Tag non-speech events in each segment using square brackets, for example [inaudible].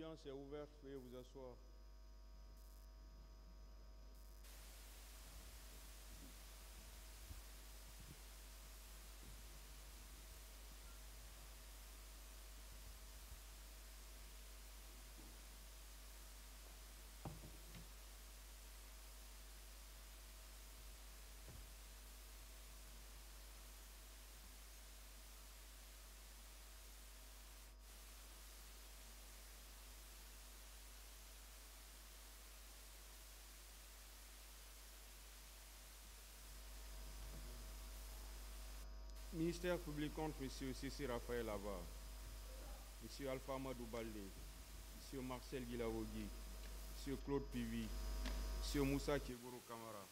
L'audience est ouverte, veuillez vous asseoir. Ministère public contre M. C.C. Raphaël Ava, M. Alpha Amadou Baldé, M. Marcel Guilavogui, M. Claude Pivi, M. Moussa Tchegoro Kamara,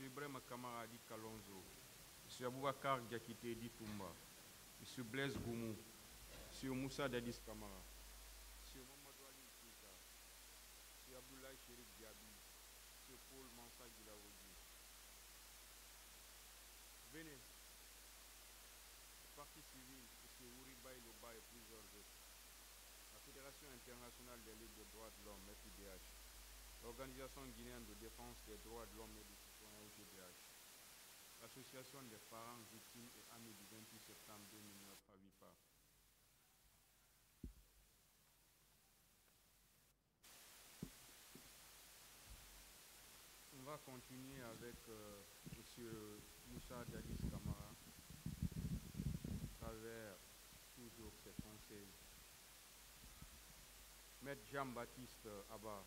M. Ibrahim Kamara Di Kalonzo, M. Aboubakar Diakité Di Toumba, M. Blaise Goumou, M. Moussa Dadis Kamara, M. Mamadou Ali Keita, M. Abdoulaye Chérif Diaby, M. Paul Mansa Guilavogui. Venez. Parti civil, M. Ouriba Iloba et plusieurs autres. La Fédération internationale des ligues des droits de l'homme, FIDH. L'Organisation guinéenne de défense des droits de l'homme et des citoyens, OGDH. L'Association des parents victimes et amis du 28 septembre 2009, AVIPA. On va continuer avec euh, M. Moussa Dadis Kamara travers toujours ses conseils. Maître Jean-Baptiste Abba.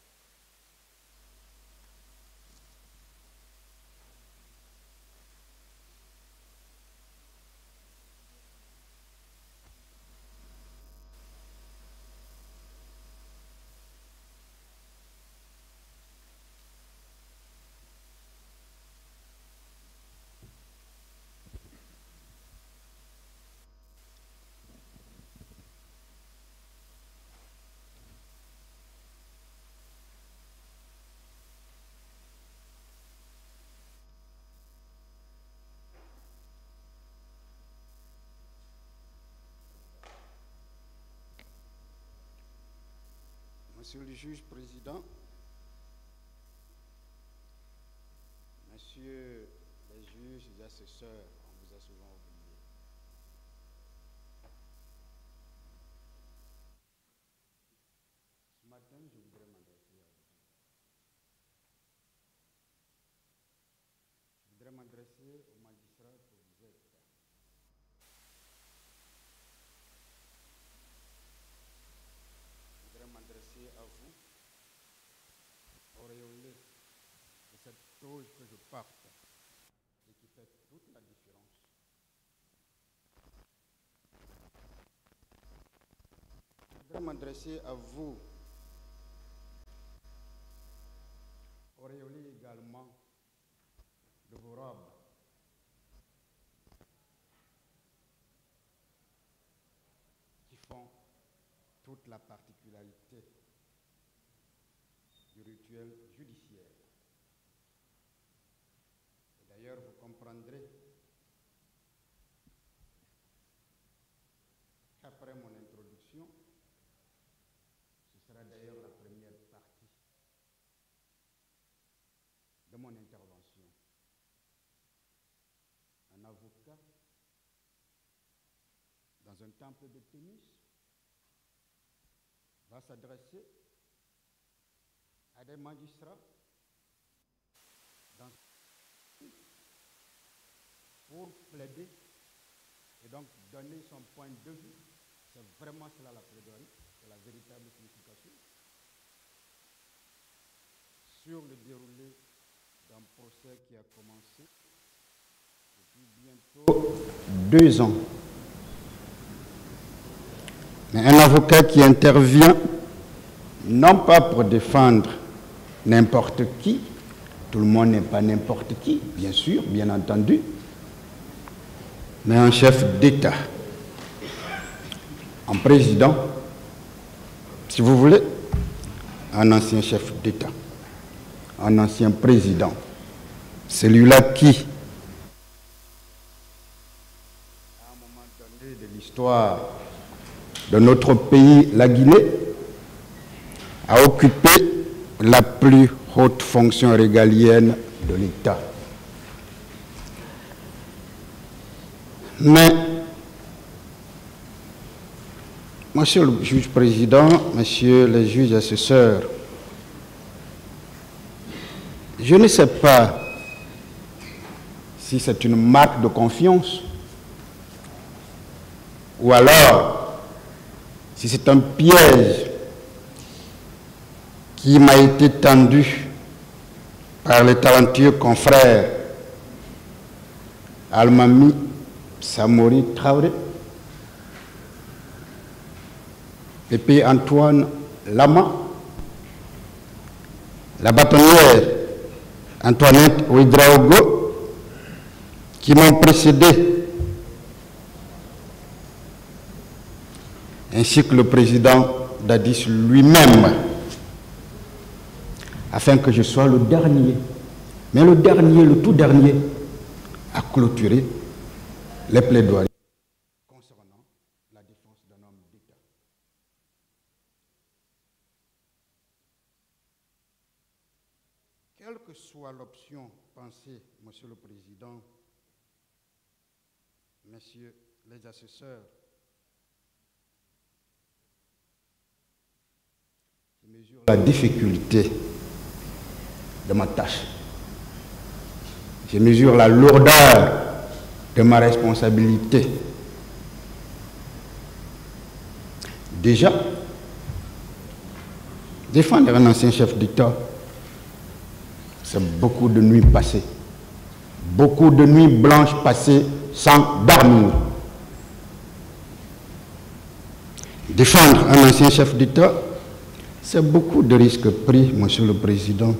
Monsieur le juge président, Messieurs les juges et assesseurs, on vous a souvent oublié. Ce matin, je voudrais m'adresser à vous. Je voudrais m'adresser au magistrat que vous êtes. Je voudrais m'adresser à vous, auréolé de cette chose que je porte et qui fait toute la différence. Je voudrais m'adresser à vous, auréolé également de vos robes. qui font toute la particularité du rituel judiciaire. D'ailleurs, vous comprendrez qu'après mon introduction, ce sera d'ailleurs la première partie de mon intervention. Un avocat un temple de tennis va s'adresser à des magistrats dans- pour plaider et donc donner son point de vue. C'est vraiment cela la plaidoirie, c'est la véritable signification sur le déroulé d'un procès qui a commencé depuis bientôt deux ans. Un avocat qui intervient non pas pour défendre n'importe qui, tout le monde n'est pas n'importe qui, bien sûr, bien entendu, mais un chef d'État, un président, si vous voulez, un ancien chef d'État, un ancien président, celui-là qui, à un moment donné de l'histoire de notre pays, la Guinée, a occupé la plus haute fonction régalienne de l'État. Mais, Monsieur le juge président, Monsieur les juges assesseurs, je ne sais pas si c'est une marque de confiance ou alors si c'est un piège qui m'a été tendu par les talentueux confrères Almami Samori Traoré, Pépé Antoine Lama, la bâtonnière Antoinette Ouidraogo, qui m'ont précédé, ainsi que le président Dadis lui-même, afin que je sois le dernier, mais le dernier, le tout dernier, à clôturer les plaidoiries concernant la défense d'un homme d'État. Quelle que soit l'option pensée, Monsieur le Président, Messieurs les assesseurs, je mesure la difficulté de ma tâche. Je mesure la lourdeur de ma responsabilité. Déjà, défendre un ancien chef d'État, c'est beaucoup de nuits passées, beaucoup de nuits blanches passées sans dormir. Défendre un ancien chef d'État, c'est beaucoup de risques pris, Monsieur le Président.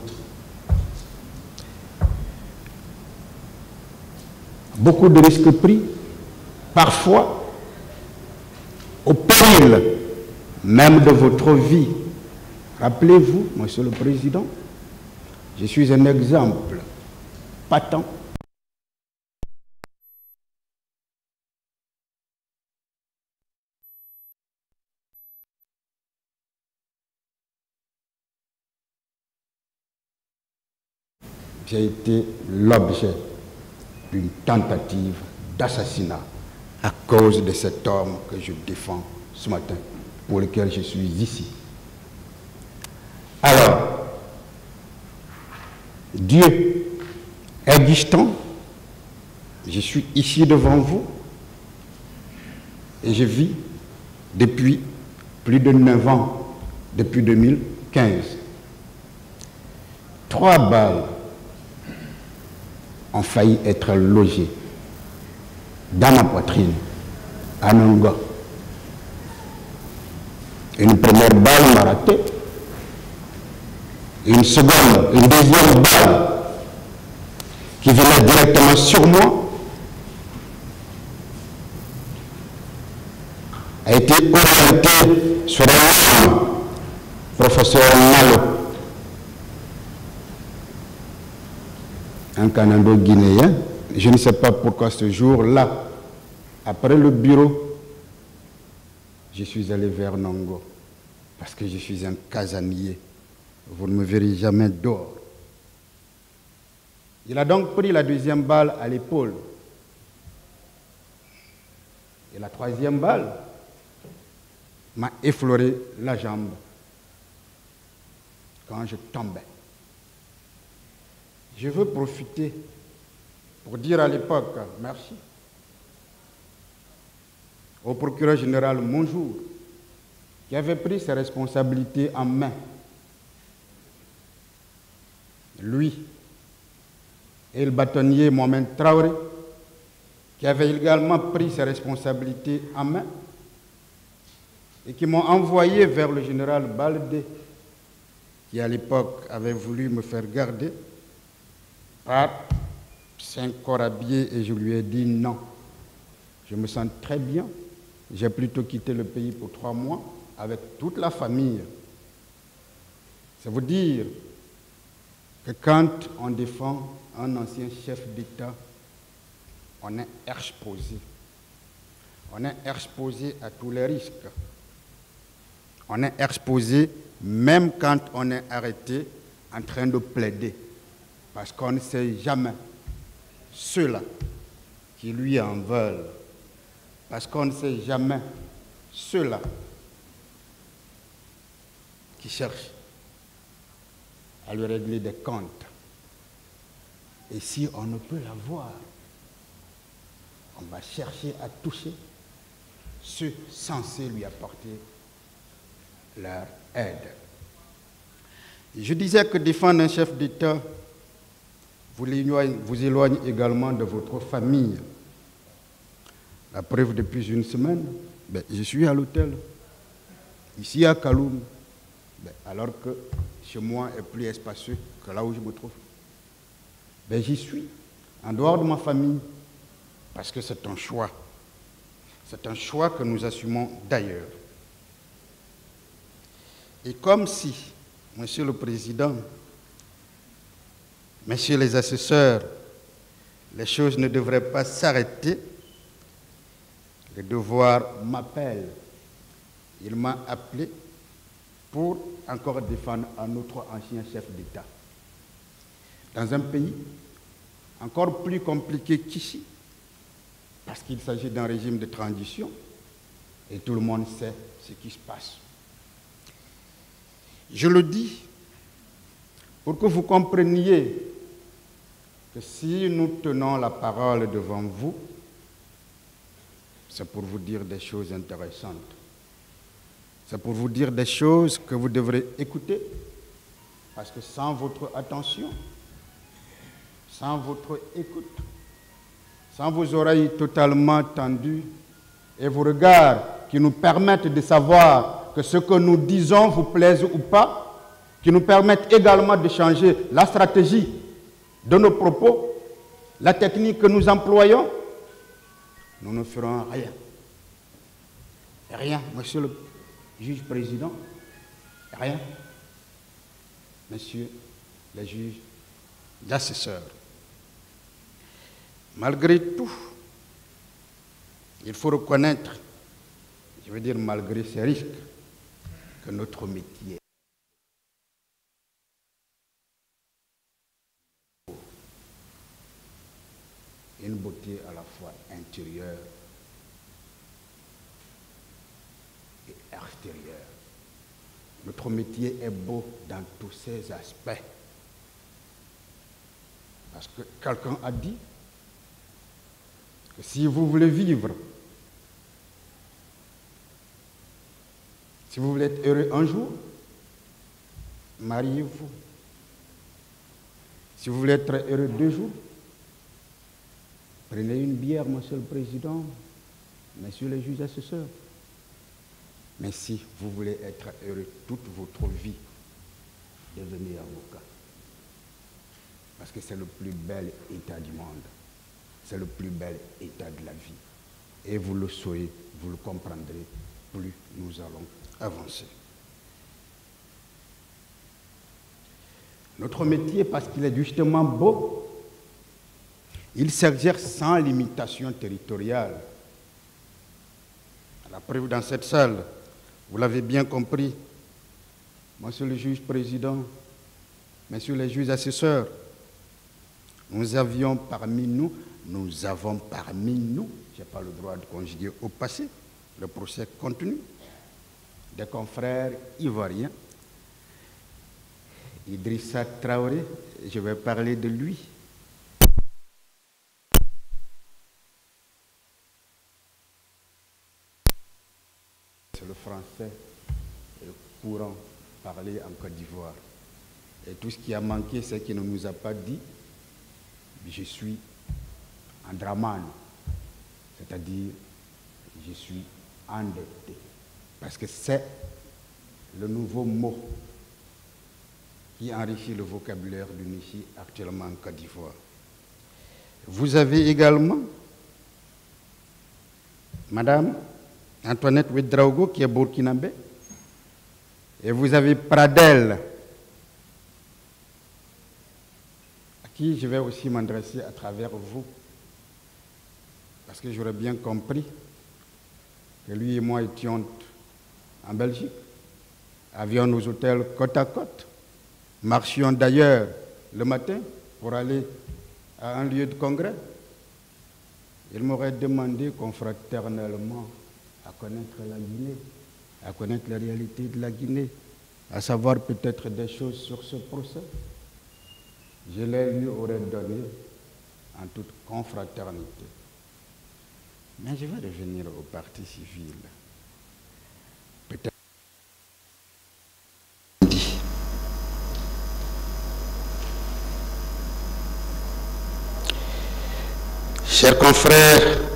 beaucoup de risques pris, parfois au péril même de votre vie. Rappelez-vous, Monsieur le Président, je suis un exemple patent j'ai été l'objet d'une tentative d'assassinat à cause de cet homme que je défends ce matin, pour lequel je suis ici. Alors, Dieu existant, je suis ici devant vous et je vis depuis plus de neuf ans, depuis 2015. Trois balles ont failli être logés dans ma poitrine, à Nunga. Une première balle m'a raté. Une seconde, une deuxième balle qui venait directement sur moi a été orientée sur un homme, professeur Malo. Un Canado guinéen. Je ne sais pas pourquoi ce jour-là, après le bureau, je suis allé vers Nongo. Parce que je suis un casanier. Vous ne me verrez jamais dehors. Il a donc pris la deuxième balle à l'épaule. Et la troisième balle m'a effleuré la jambe quand je tombais. Je veux profiter pour dire à l'époque merci au procureur général Monjour qui avait pris ses responsabilités en main. Lui et le bâtonnier Mohamed Traoré qui avait également pris ses responsabilités en main et qui m'ont envoyé vers le général Baldé qui à l'époque avait voulu me faire garder par cinq corps habillés et je lui ai dit non. Je me sens très bien. J'ai plutôt quitté le pays pour trois mois avec toute la famille. Ça veut dire que quand on défend un ancien chef d'État, on est exposé. On est exposé à tous les risques. On est exposé même quand on est arrêté en train de plaider, parce qu'on ne sait jamais ceux-là qui lui en veulent, parce qu'on ne sait jamais ceux-là qui cherchent à lui régler des comptes. Et si on ne peut l'avoir, on va chercher à toucher ceux censés lui apporter leur aide. Je disais que défendre un chef d'État vous éloigne, vous éloigne également de votre famille. La preuve, depuis une semaine, ben, je suis à l'hôtel, ici à Kaloum, ben, alors que chez moi est plus espacieux que là où je me trouve. Ben, j'y suis, en dehors de ma famille, parce que c'est un choix. C'est un choix que nous assumons d'ailleurs. Et comme si, Monsieur le Président, Messieurs les assesseurs, les choses ne devraient pas s'arrêter, le devoir m'appelle. Il m'a appelé pour encore défendre un autre ancien chef d'État. Dans un pays encore plus compliqué qu'ici, parce qu'il s'agit d'un régime de transition, et tout le monde sait ce qui se passe. Je le dis pour que vous compreniez que si nous tenons la parole devant vous, c'est pour vous dire des choses intéressantes. C'est pour vous dire des choses que vous devrez écouter, parce que sans votre attention, sans votre écoute, sans vos oreilles totalement tendues et vos regards qui nous permettent de savoir que ce que nous disons vous plaise ou pas, qui nous permettent également de changer la stratégie de nos propos, la technique que nous employons, nous ne ferons rien. Rien, monsieur le juge président, rien. Monsieur le juge d'assesseur. Malgré tout, il faut reconnaître, je veux dire malgré ces risques, que notre métier une beauté à la fois intérieure et extérieure. Notre métier est beau dans tous ses aspects. Parce que quelqu'un a dit que si vous voulez vivre, si vous voulez être heureux un jour, mariez-vous. Si vous voulez être heureux deux jours, Prenez une bière, Monsieur le Président, Messieurs les juges assesseurs. Mais si vous voulez être heureux toute votre vie, devenez avocat. Parce que c'est le plus bel état du monde. C'est le plus bel état de la vie. Et vous le saurez, vous le comprendrez, plus nous allons avancer. Notre métier, parce qu'il est justement beau, il s'exerce sans limitation territoriale. La dans cette salle, vous l'avez bien compris, Monsieur le juge président, Messieurs les juges assesseurs, nous avions parmi nous, nous avons parmi nous, je n'ai pas le droit de conjuguer au passé, le procès continu, des confrères ivoiriens. Idrissa Traoré, je vais parler de lui, le français courant parlé en Côte d'Ivoire. Et tout ce qui a manqué, c'est qu'il ne nous a pas dit je suis en dramane, c'est-à-dire je suis endetté. Parce que c'est le nouveau mot qui enrichit le vocabulaire du Nichi actuellement en Côte d'Ivoire. Vous avez également, Madame, Antoinette Ouedraogo, qui est burkinabé. Et vous avez Pradel, à qui je vais aussi m'adresser à travers vous. Parce que j'aurais bien compris que lui et moi étions en Belgique. avions nos hôtels côte à côte, marchions d'ailleurs le matin pour aller à un lieu de congrès. Il m'aurait demandé confraternellement à connaître la Guinée, à connaître la réalité de la Guinée, à savoir peut-être des choses sur ce procès. Je les lui aurais donné en toute confraternité. Mais je vais revenir au parti civil. Peut-être. Chers confrères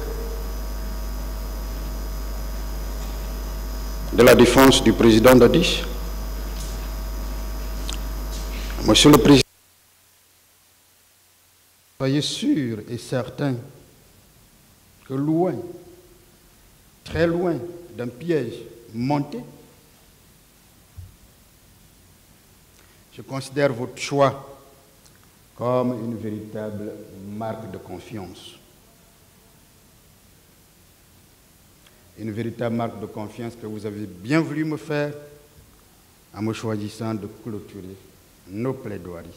de la défense du président Dadis, Monsieur le Président, soyez sûr et certain que loin, très loin d'un piège monté, je considère votre choix comme une véritable marque de confiance. Une véritable marque de confiance que vous avez bien voulu me faire en me choisissant de clôturer nos plaidoiries.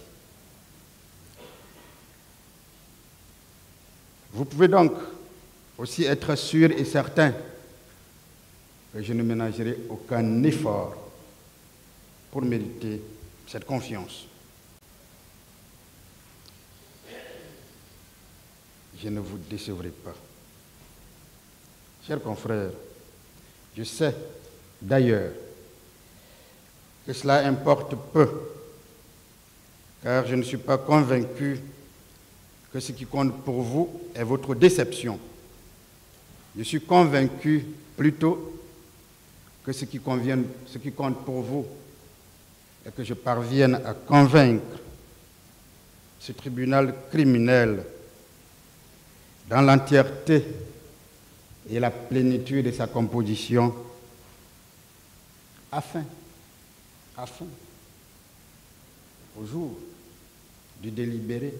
Vous pouvez donc aussi être sûr et certain que je ne ménagerai aucun effort pour mériter cette confiance. Je ne vous décevrai pas. Chers confrères, je sais d'ailleurs que cela importe peu, car je ne suis pas convaincu que ce qui compte pour vous est votre déception. Je suis convaincu plutôt que ce qui, convient, ce qui compte pour vous est que je parvienne à convaincre ce tribunal criminel dans l'entièreté et la plénitude de sa composition afin, afin, au jour du délibéré,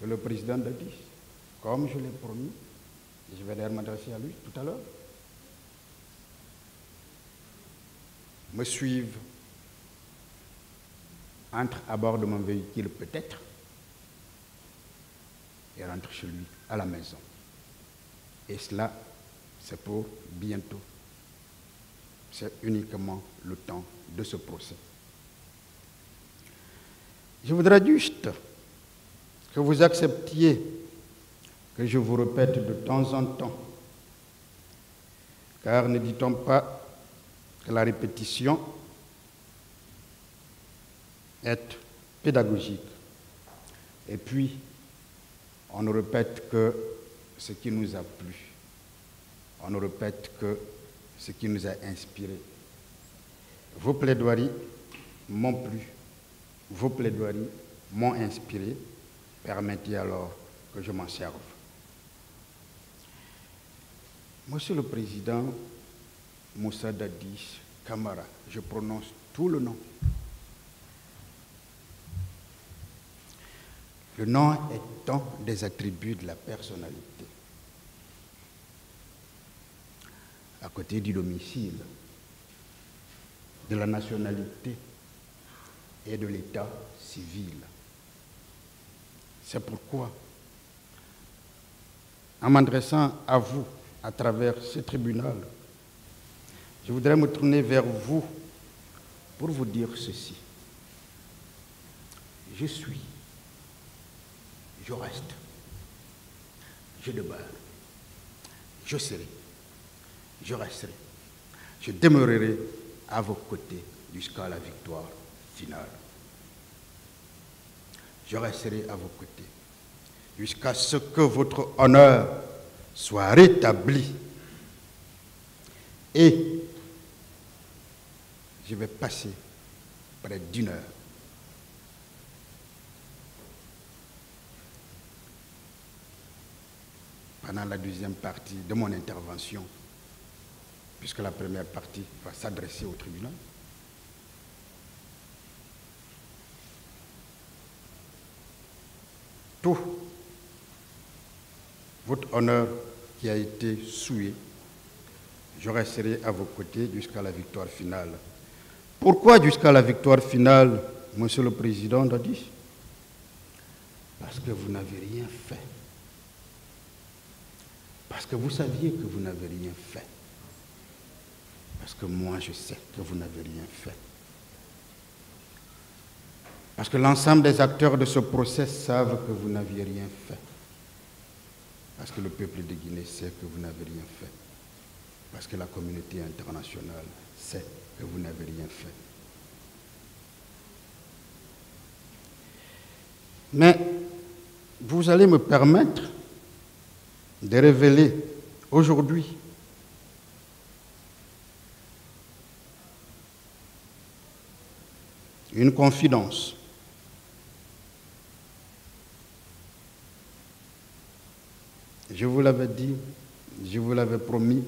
que le président Dadis, comme je l'ai promis, et je vais d'ailleurs m'adresser à lui tout à l'heure, me suive, entre à bord de mon véhicule peut-être, et rentre chez lui, à la maison. Et cela, c'est pour bientôt. C'est uniquement le temps de ce procès. Je voudrais juste que vous acceptiez que je vous répète de temps en temps, car ne dit-on pas que la répétition est pédagogique. Et puis, on ne répète que ce qui nous a plu. On ne répète que ce qui nous a inspiré. Vos plaidoiries m'ont plu. Vos plaidoiries m'ont inspiré. Permettez alors que je m'en serve. Monsieur le Président Moussa Dadis Kamara, je prononce tout le nom. Le nom un des attributs de la personnalité. À côté du domicile, de la nationalité et de l'état civil. C'est pourquoi, en m'adressant à vous à travers ce tribunal, je voudrais me tourner vers vous pour vous dire ceci. Je suis je reste, je demeure, je serai, je resterai, je demeurerai à vos côtés jusqu'à la victoire finale. Je resterai à vos côtés jusqu'à ce que votre honneur soit rétabli. Et je vais passer près d'une heure pendant la deuxième partie de mon intervention, puisque la première partie va s'adresser au tribunal. Tout votre honneur qui a été souillé, je resterai à vos côtés jusqu'à la victoire finale. Pourquoi jusqu'à la victoire finale, Monsieur le Président Dadis Parce que vous n'avez rien fait. Parce que vous saviez que vous n'avez rien fait. Parce que moi, je sais que vous n'avez rien fait. Parce que l'ensemble des acteurs de ce procès savent que vous n'aviez rien fait. Parce que le peuple de Guinée sait que vous n'avez rien fait. Parce que la communauté internationale sait que vous n'avez rien fait. Mais vous allez me permettre de révéler aujourd'hui une confidence. Je vous l'avais dit, je vous l'avais promis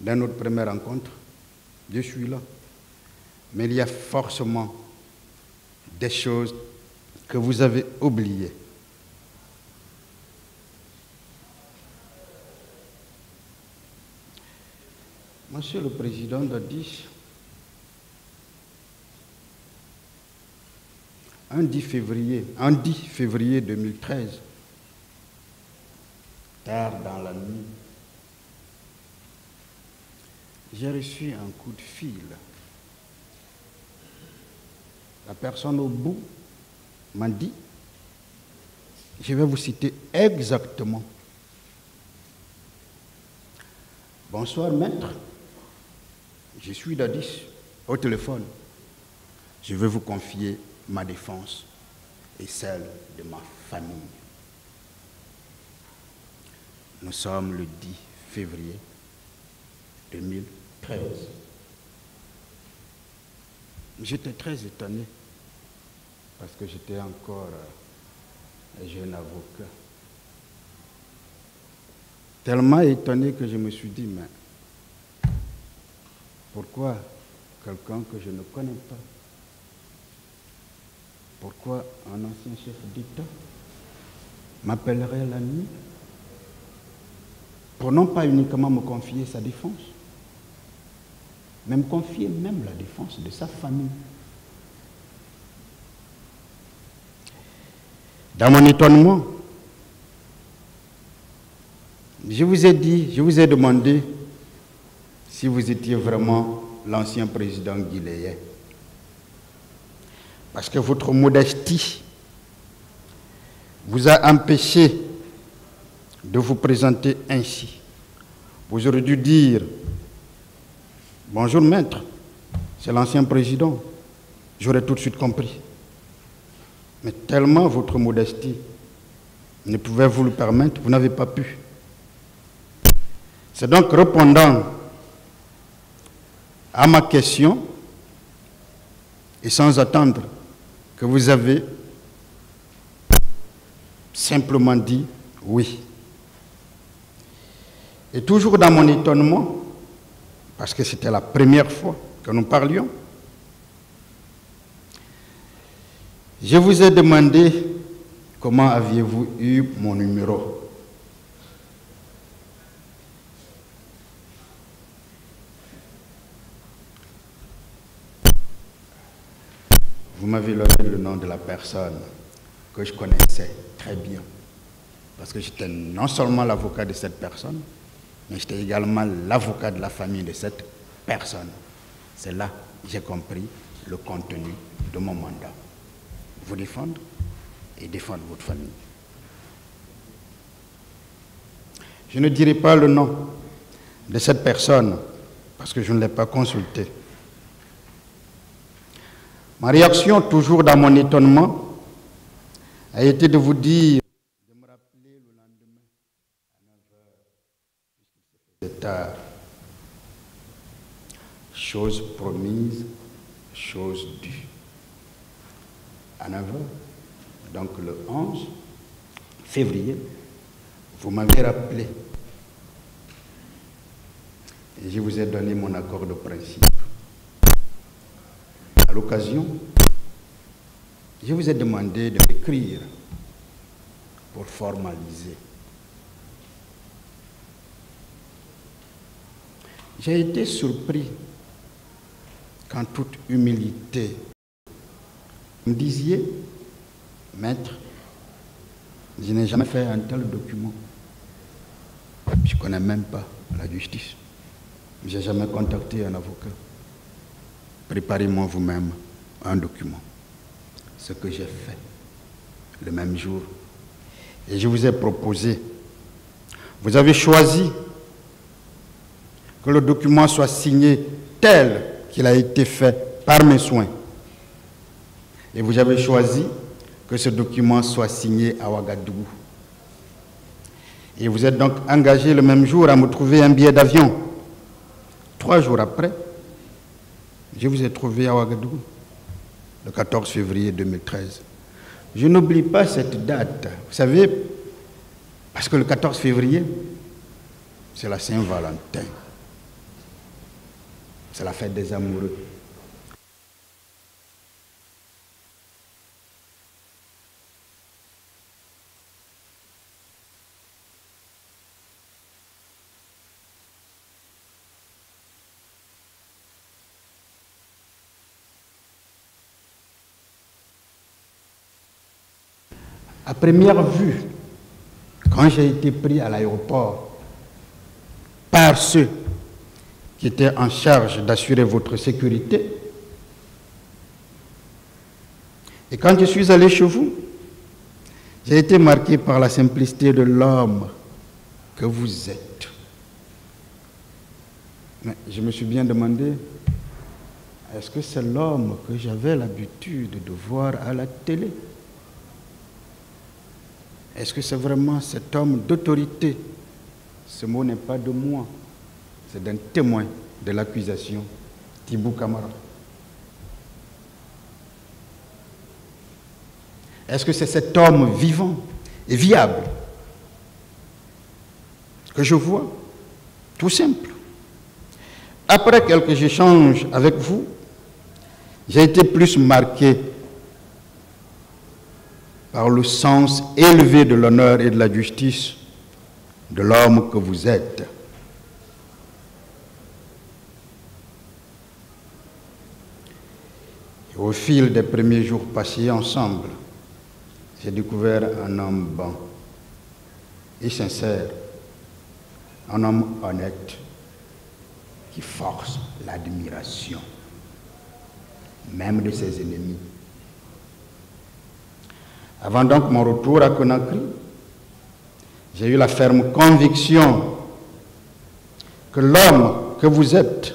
dans notre première rencontre, je suis là. Mais il y a forcément des choses que vous avez oubliées. Monsieur le Président de en 10 février, février 2013, tard dans la nuit, j'ai reçu un coup de fil. La personne au bout m'a dit, je vais vous citer exactement. Bonsoir maître, je suis Dadis au téléphone. Je vais vous confier ma défense et celle de ma famille. Nous sommes le 10 février 2013. J'étais très étonné parce que j'étais encore un jeune avocat. Tellement étonné que je me suis dit, mais pourquoi quelqu'un que je ne connais pas Pourquoi un ancien chef d'État m'appellerait la nuit pour non pas uniquement me confier sa défense, mais me confier même la défense de sa famille? Dans mon étonnement, je vous ai dit, je vous ai demandé si vous étiez vraiment l'ancien président guinéen. Parce que votre modestie vous a empêché de vous présenter ainsi. Vous auriez dû dire, bonjour maître, c'est l'ancien président. J'aurais tout de suite compris. Mais tellement votre modestie ne pouvait vous le permettre, vous n'avez pas pu. C'est donc répondant à ma question et sans attendre que vous avez simplement dit oui. Et toujours dans mon étonnement, parce que c'était la première fois que nous parlions, je vous ai demandé comment aviez-vous eu mon numéro. Vous m'avez donné le nom de la personne que je connaissais très bien. Parce que j'étais non seulement l'avocat de cette personne, mais j'étais également l'avocat de la famille de cette personne. C'est là que j'ai compris le contenu de mon mandat. Vous défendre et défendre votre famille. Je ne dirai pas le nom de cette personne parce que je ne l'ai pas consulté. Ma réaction, toujours dans mon étonnement, a été de vous dire, de me rappeler le lendemain à 9h, puisqu'il tard. Chose promise, chose due. À 9h, donc le 11 février, vous m'avez rappelé et je vous ai donné mon accord de principe. À l'occasion, je vous ai demandé de m'écrire pour formaliser. J'ai été surpris qu'en toute humilité, vous me disiez, maître, je n'ai jamais fait un tel document. Je ne connais même pas la justice. Je n'ai jamais contacté un avocat. Préparez-moi vous-même un document. Ce que j'ai fait le même jour. Et je vous ai proposé, vous avez choisi que le document soit signé tel qu'il a été fait par mes soins. Et vous avez choisi que ce document soit signé à Ouagadougou. Et vous êtes donc engagé le même jour à me trouver un billet d'avion. Trois jours après, je vous ai trouvé à Ouagadougou, le 14 février 2013. Je n'oublie pas cette date. Vous savez, parce que le 14 février, c'est la Saint-Valentin. C'est la fête des amoureux. Première vue, quand j'ai été pris à l'aéroport par ceux qui étaient en charge d'assurer votre sécurité, et quand je suis allé chez vous, j'ai été marqué par la simplicité de l'homme que vous êtes. Mais je me suis bien demandé, est-ce que c'est l'homme que j'avais l'habitude de voir à la télé? Est-ce que c'est vraiment cet homme d'autorité? Ce mot n'est pas de moi, c'est d'un témoin de l'accusation, Thibou Kamara. Est-ce que c'est cet homme vivant et viable que je vois? Tout simple. Après quelques échanges avec vous, j'ai été plus marqué par le sens élevé de l'honneur et de la justice de l'homme que vous êtes. Et au fil des premiers jours passés ensemble, j'ai découvert un homme bon et sincère, un homme honnête qui force l'admiration, même de ses ennemis. Avant donc mon retour à Conakry, j'ai eu la ferme conviction que l'homme que vous êtes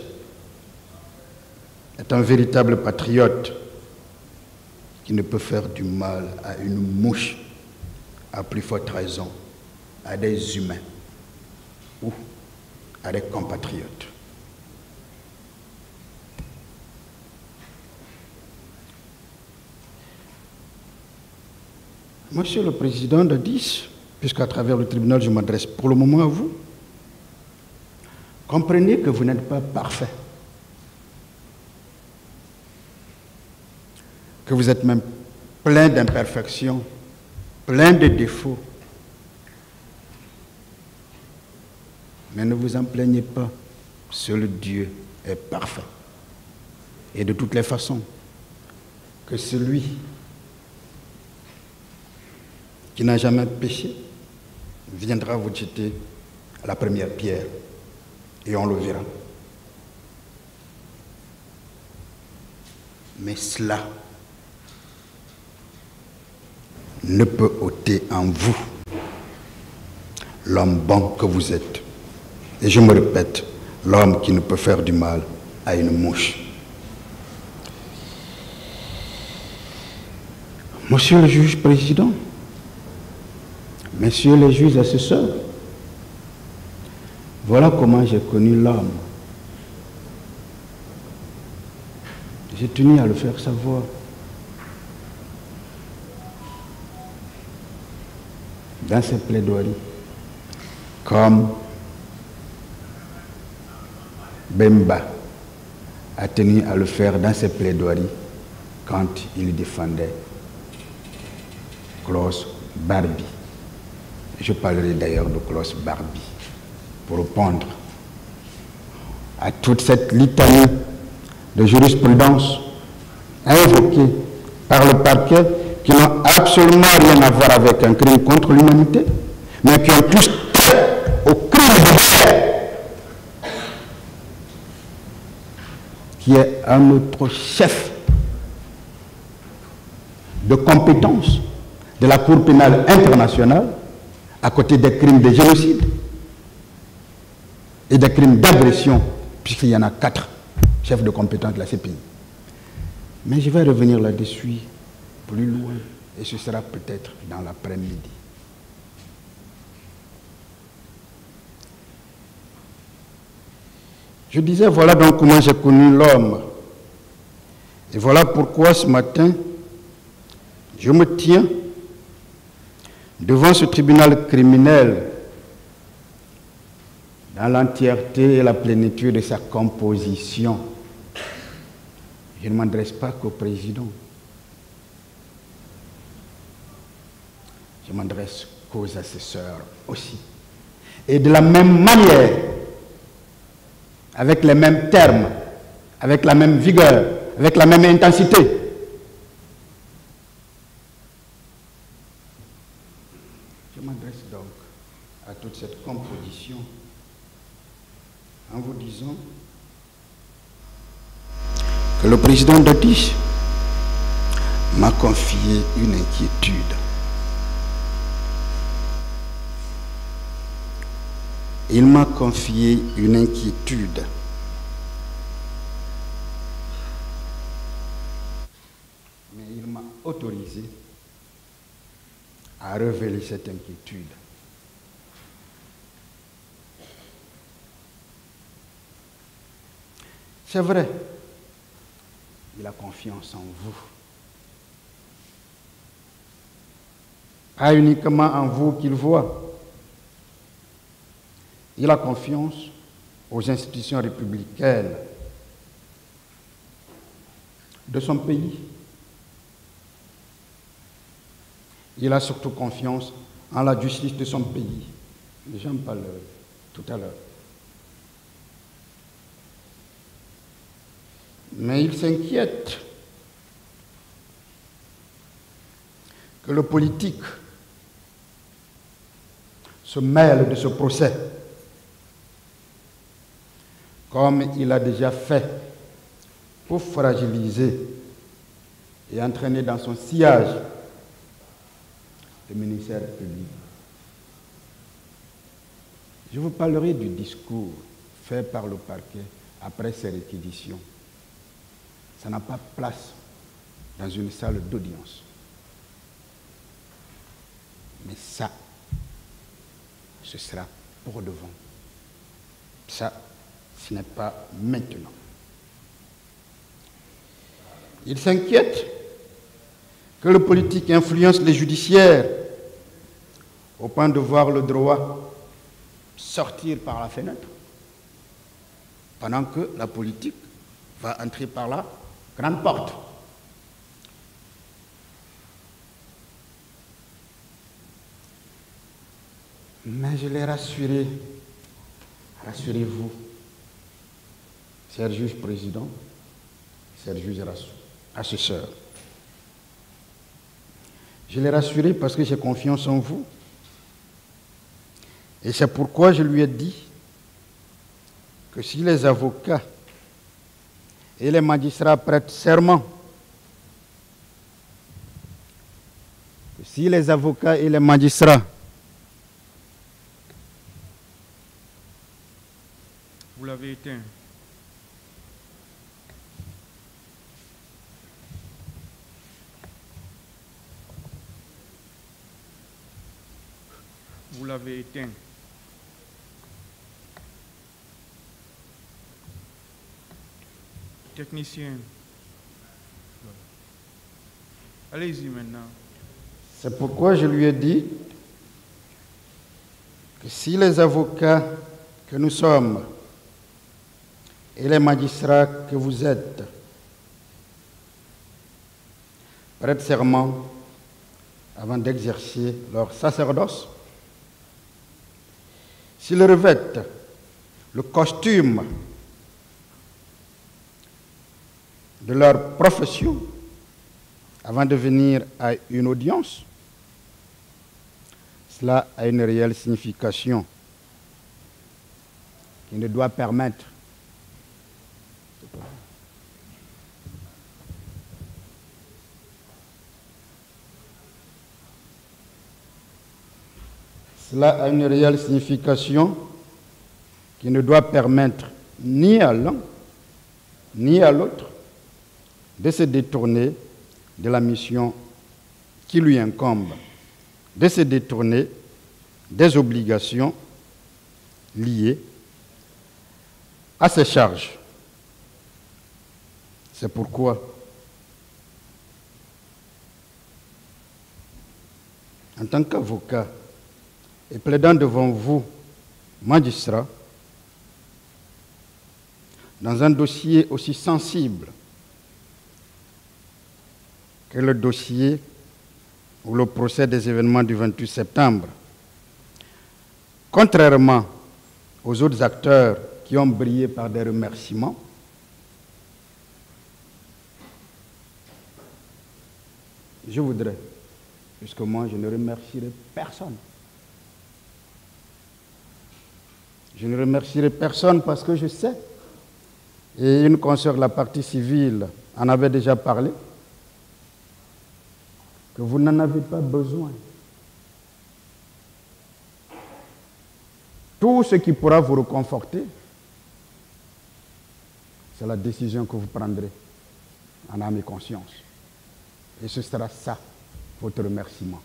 est un véritable patriote qui ne peut faire du mal à une mouche, à plus forte raison, à des humains ou à des compatriotes. Monsieur le Président d'Addis, puisqu'à travers le tribunal je m'adresse pour le moment à vous, comprenez que vous n'êtes pas parfait. Que vous êtes même plein d'imperfections, plein de défauts. Mais ne vous en plaignez pas, seul Dieu est parfait. Et de toutes les façons, que celui qui n'a jamais péché viendra vous jeter la première pierre et on le verra. Mais cela ne peut ôter en vous l'homme bon que vous êtes. Et je me répète, l'homme qui ne peut faire du mal à une mouche. Monsieur le juge président, Messieurs les juges assesseurs, voilà comment j'ai connu l'homme. J'ai tenu à le faire savoir. Dans ses plaidoiries, comme Bemba a tenu à le faire dans ses plaidoiries quand il défendait Klaus Barbie. Je parlerai d'ailleurs de Klaus Barbie pour répondre à toute cette litanie de jurisprudence invoqués par le parquet qui n'ont absolument rien à voir avec un crime contre l'humanité, mais qui ont plus au crime de guerre, qui est un autre chef de compétence de la Cour pénale internationale, à côté des crimes de génocide et des crimes d'agression, puisqu'il y en a quatre chefs de compétence de la CPI. Mais je vais revenir là-dessus plus loin, et ce sera peut-être dans l'après-midi. Je disais, voilà donc comment j'ai connu l'homme. Et voilà pourquoi ce matin, je me tiens devant ce tribunal criminel dans l'entièreté et la plénitude de sa composition. Je ne m'adresse pas qu'au président. Je m'adresse qu'aux assesseurs aussi. Et de la même manière, avec les mêmes termes, avec la même vigueur, avec la même intensité. Je m'adresse donc à cette composition en vous disant que le président Dodiche m'a confié une inquiétude. Il m'a confié une inquiétude. Mais il m'a autorisé à révéler cette inquiétude. C'est vrai, il a confiance en vous. Pas uniquement en vous qu'il voit. Il a confiance aux institutions républicaines de son pays. Il a surtout confiance en la justice de son pays. J'en parlerai tout à l'heure. Mais il s'inquiète que le politique se mêle de ce procès, comme il a déjà fait pour fragiliser et entraîner dans son sillage le ministère public. Je vous parlerai du discours fait par le parquet après ces réquisitions. Ça n'a pas place dans une salle d'audience. Mais ça, ce sera pour devant. Ça, ce n'est pas maintenant. Il s'inquiète que le politique influence les judiciaires au point de voir le droit sortir par la fenêtre, pendant que la politique va entrer par la grande porte. Mais je l'ai rassuré, rassurez-vous, cher juge président, cher juge assesseur. Je l'ai rassuré parce que j'ai confiance en vous. Et c'est pourquoi je lui ai dit que si les avocats et les magistrats prêtent serment, si les avocats et les magistrats Vous l'avez éteint. Vous l'avez éteint. Technicien. Allez-y maintenant. C'est pourquoi je lui ai dit que si les avocats que nous sommes et les magistrats que vous êtes prêtent serment avant d'exercer leur sacerdoce, s'ils revêtent le costume de leur profession avant de venir à une audience, cela a une réelle signification qui ne doit permettre Cela a une réelle signification qui ne doit permettre ni à l'un ni à l'autre de se détourner de la mission qui lui incombe, de se détourner des obligations liées à ses charges. C'est pourquoi en tant qu'avocat et plaidant devant vous, magistrat, dans un dossier aussi sensible que le dossier ou le procès des événements du 28 septembre, contrairement aux autres acteurs qui ont brillé par des remerciements, je voudrais, puisque moi je ne remercierai personne, je ne remercierai personne parce que je sais, et une consoeur de la partie civile en avait déjà parlé, que vous n'en avez pas besoin. Tout ce qui pourra vous reconforter, c'est la décision que vous prendrez en âme et conscience. Et ce sera ça, votre remerciement.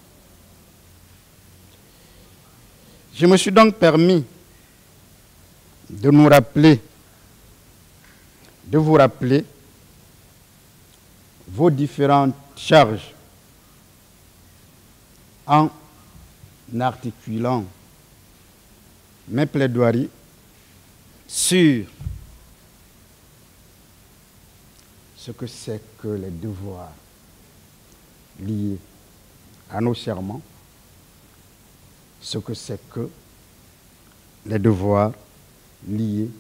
Je me suis donc permis de nous rappeler, de vous rappeler vos différentes charges en articulant mes plaidoiries sur ce que c'est que les devoirs liés à nos serments, ce que c'est que les devoirs liés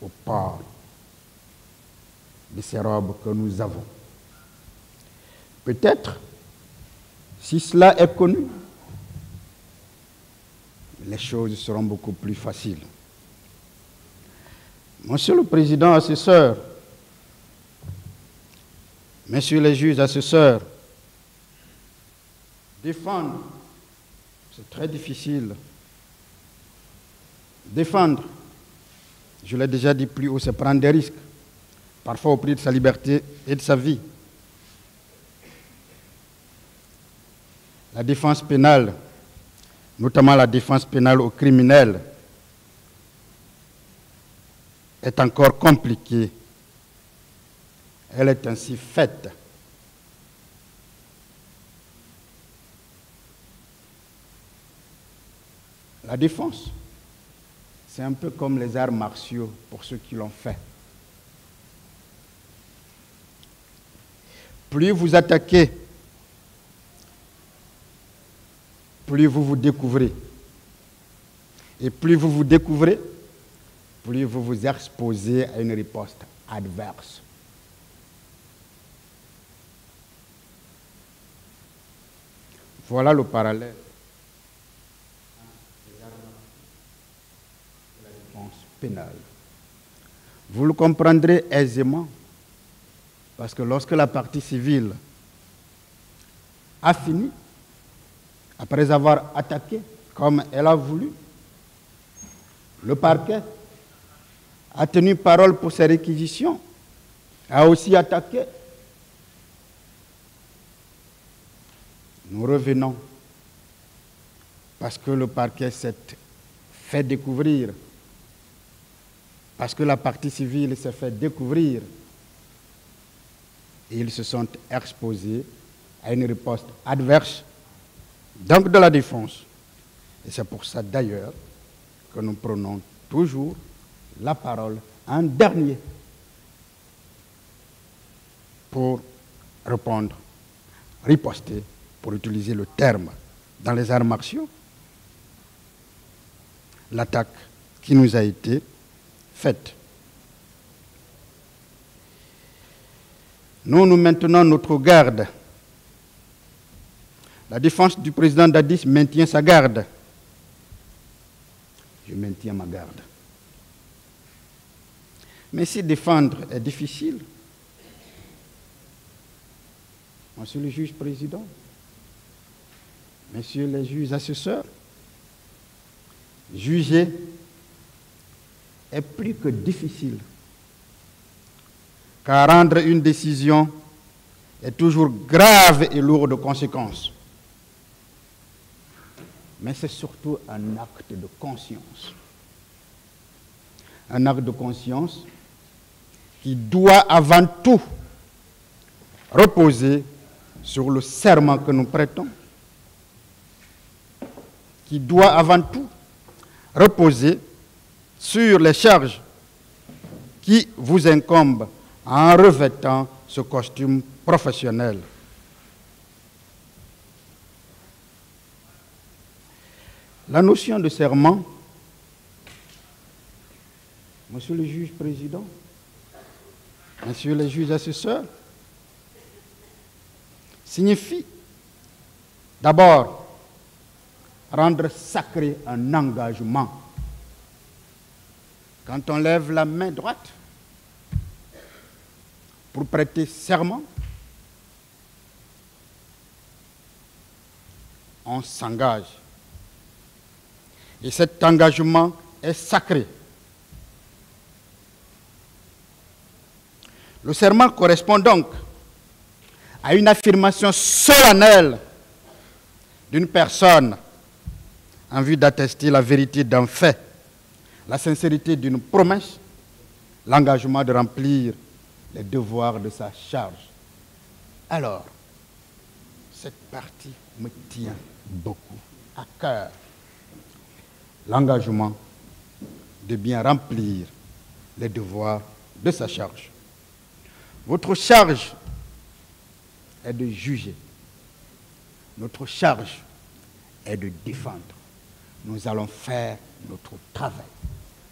au port de ces robes que nous avons. Peut-être, si cela est connu, les choses seront beaucoup plus faciles. Monsieur le Président assesseur, Messieurs les juges assesseurs, défendre, c'est très difficile. Défendre, je l'ai déjà dit plus haut, c'est prendre des risques, parfois au prix de sa liberté et de sa vie. La défense pénale, notamment la défense pénale aux criminels, est encore compliquée. Elle est ainsi faite. La défense, c'est un peu comme les arts martiaux pour ceux qui l'ont fait. Plus vous attaquez, plus vous vous découvrez. Et plus vous vous découvrez, plus vous vous exposez à une riposte adverse. Voilà le parallèle. La défense pénale. Vous le comprendrez aisément parce que lorsque la partie civile a fini, après avoir attaqué comme elle a voulu, le parquet a tenu parole pour ses réquisitions, a aussi attaqué. Nous revenons parce que le parquet s'est fait découvrir, parce que la partie civile s'est fait découvrir, et ils se sont exposés à une riposte adverse, donc de la défense. Et c'est pour ça d'ailleurs que nous prenons toujours la parole en dernier pour répondre, riposter, pour utiliser le terme dans les arts martiaux, l'attaque qui nous a été faite. Nous, nous maintenons notre garde. La défense du président Dadis maintient sa garde. Je maintiens ma garde. Mais si défendre est difficile, Monsieur le juge président, Messieurs les juges assesseurs, juger est plus que difficile, car rendre une décision est toujours grave et lourd de conséquences. Mais c'est surtout un acte de conscience. Un acte de conscience qui doit avant tout reposer sur le serment que nous prêtons, qui doit avant tout reposer sur les charges qui vous incombent en revêtant ce costume professionnel. La notion de serment, Monsieur le juge président, Messieurs les juges assesseurs, signifie d'abord rendre sacré un engagement. Quand on lève la main droite pour prêter serment, on s'engage. Et cet engagement est sacré. Le serment correspond donc à une affirmation solennelle d'une personne en vue d'attester la vérité d'un fait, la sincérité d'une promesse, l'engagement de remplir les devoirs de sa charge. Alors, cette partie me tient beaucoup à cœur. L'engagement de bien remplir les devoirs de sa charge. Votre charge est de juger. Notre charge est de défendre. Nous allons faire notre travail.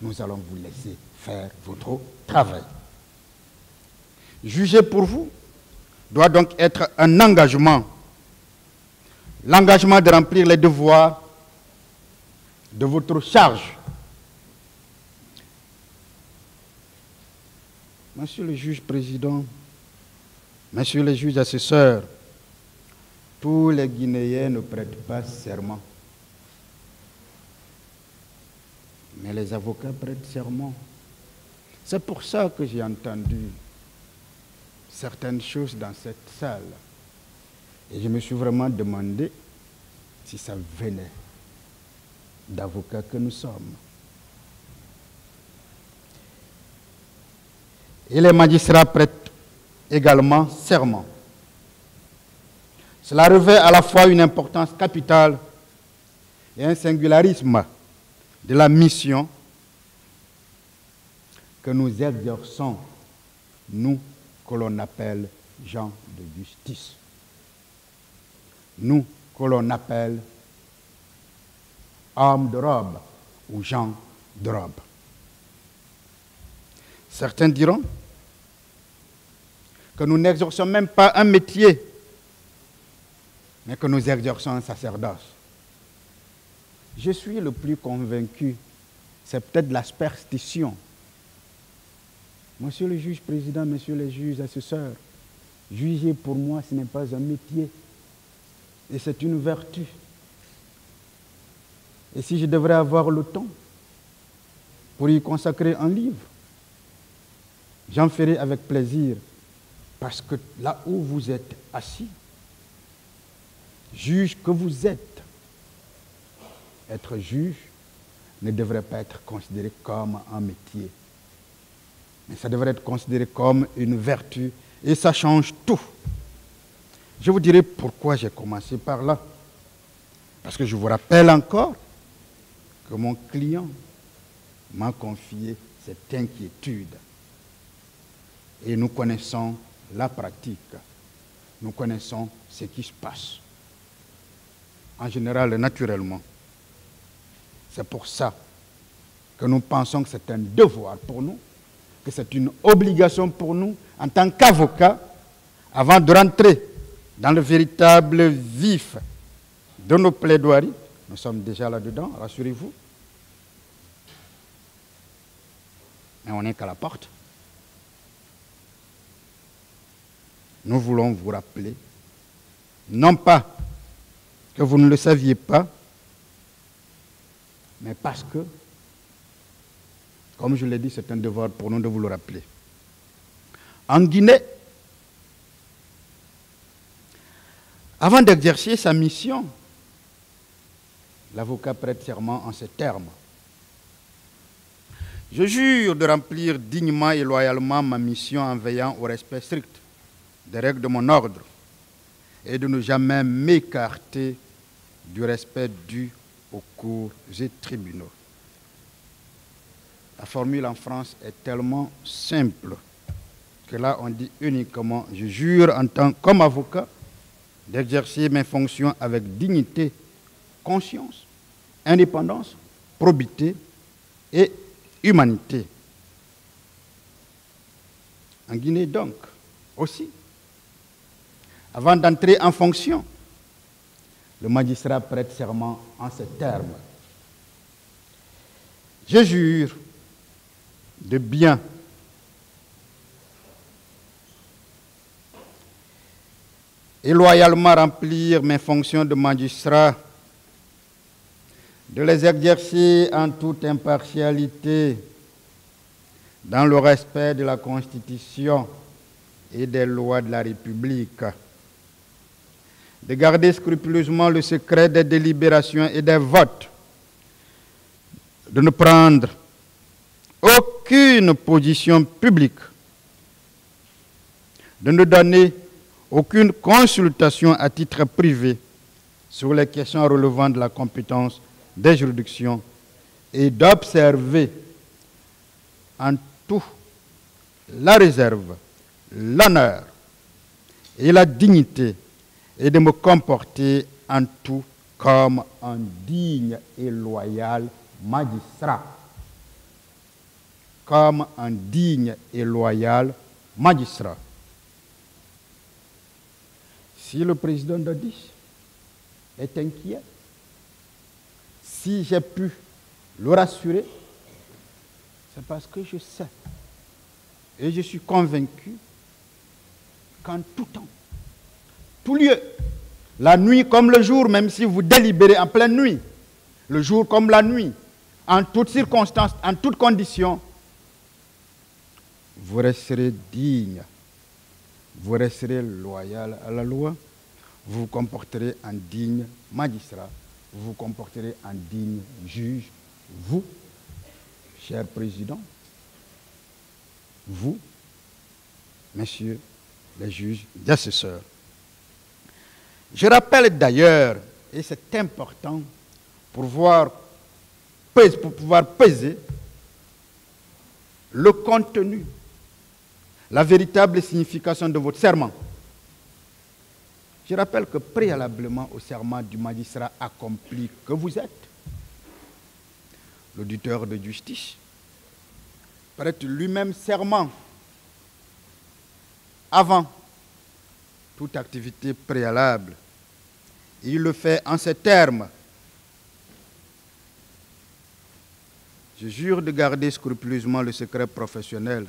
Nous allons vous laisser faire votre travail. Juger pour vous doit donc être un engagement. L'engagement de remplir les devoirs de votre charge. Monsieur le juge président, Monsieur le juge assesseur, tous les Guinéens ne prêtent pas serment. Mais les avocats prêtent serment. C'est pour ça que j'ai entendu certaines choses dans cette salle. Et je me suis vraiment demandé si ça venait d'avocats que nous sommes. Et les magistrats prêtent également serment. Cela revêt à la fois une importance capitale et un singularisme de la mission que nous exerçons, nous que l'on appelle gens de justice, nous que l'on appelle hommes de robe ou gens de robe. Certains diront que nous n'exerçons même pas un métier, mais que nous exerçons un sacerdoce. Je suis le plus convaincu, c'est peut-être la superstition. Monsieur le juge président, monsieur les juges assesseurs, juger pour moi, ce n'est pas un métier, et c'est une vertu. Et si je devrais avoir le temps pour y consacrer un livre, j'en ferai avec plaisir parce que là où vous êtes assis, juge que vous êtes, être juge ne devrait pas être considéré comme un métier, mais ça devrait être considéré comme une vertu et ça change tout. Je vous dirai pourquoi j'ai commencé par là. Parce que je vous rappelle encore que mon client m'a confié cette inquiétude. Et nous connaissons la pratique. Nous connaissons ce qui se passe. En général, naturellement. C'est pour ça que nous pensons que c'est un devoir pour nous, que c'est une obligation pour nous, en tant qu'avocats, avant de rentrer dans le véritable vif de nos plaidoiries, nous sommes déjà là-dedans, rassurez-vous, mais on n'est qu'à la porte. Nous voulons vous rappeler, non pas que vous ne le saviez pas, mais parce que, comme je l'ai dit, c'est un devoir pour nous de vous le rappeler. En Guinée, avant d'exercer sa mission, l'avocat prête serment en ces termes. Je jure de remplir dignement et loyalement ma mission en veillant au respect strict des règles de mon ordre et de ne jamais m'écarter du respect dû aux cours et tribunaux. La formule en France est tellement simple que là on dit uniquement je jure en tant comme avocat d'exercer mes fonctions avec dignité, conscience, indépendance, probité et humanité. En Guinée donc aussi, avant d'entrer en fonction, le magistrat prête serment en ces termes. Je jure de bien et loyalement remplir mes fonctions de magistrat, de les exercer en toute impartialité, dans le respect de la Constitution et des lois de la République, de garder scrupuleusement le secret des délibérations et des votes, de ne prendre aucune position publique, de ne donner aucune consultation à titre privé sur les questions relevant de la compétence des juridictions et d'observer en tout la réserve, l'honneur et la dignité et de me comporter en tout comme un digne et loyal magistrat. Comme un digne et loyal magistrat. Si le président Dadis est inquiet, si j'ai pu le rassurer, c'est parce que je sais et je suis convaincu qu'en tout temps, tout lieu, la nuit comme le jour, même si vous délibérez en pleine nuit, le jour comme la nuit, en toutes circonstances, en toutes conditions, vous resterez digne vous resterez loyal à la loi, vous vous comporterez en digne magistrat, vous vous comporterez en digne juge, vous, cher président, vous, messieurs les juges d'assesseurs. Je rappelle d'ailleurs, et c'est important pour, pour pouvoir peser le contenu la véritable signification de votre serment. Je rappelle que préalablement au serment du magistrat accompli que vous êtes, l'auditeur de justice prête lui-même serment avant toute activité préalable. Il le fait en ces termes. Je jure de garder scrupuleusement le secret professionnel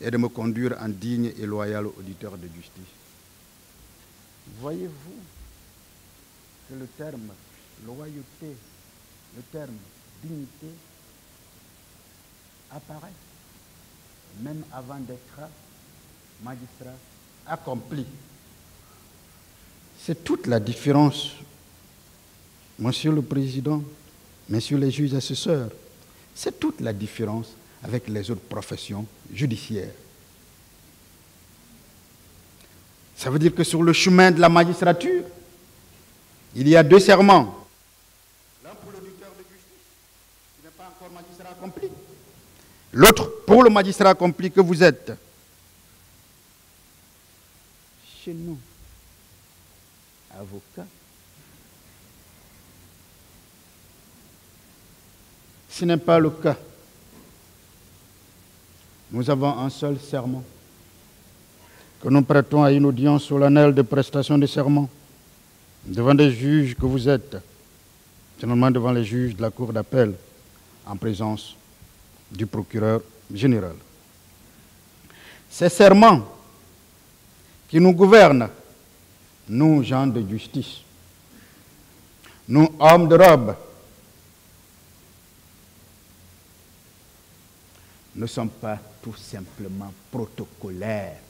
et de me conduire en digne et loyal auditeur de justice. Voyez-vous que le terme loyauté, le terme dignité apparaît même avant d'être magistrat accompli? C'est toute la différence, Monsieur le Président, Messieurs les juges assesseurs, c'est toute la différence avec les autres professions judiciaires. Ça veut dire que sur le chemin de la magistrature, il y a deux serments. L'un pour l'auditeur de justice, qui n'est pas encore magistrat accompli. L'autre pour le magistrat accompli que vous êtes. Chez nous, avocats, ce n'est pas le cas. Nous avons un seul serment que nous prêtons à une audience solennelle de prestation de serment devant des juges que vous êtes, généralement devant les juges de la Cour d'appel, en présence du procureur général. Ces serments qui nous gouvernent, nous, gens de justice, nous, hommes de robe, ne sont pas tout simplement protocolaires.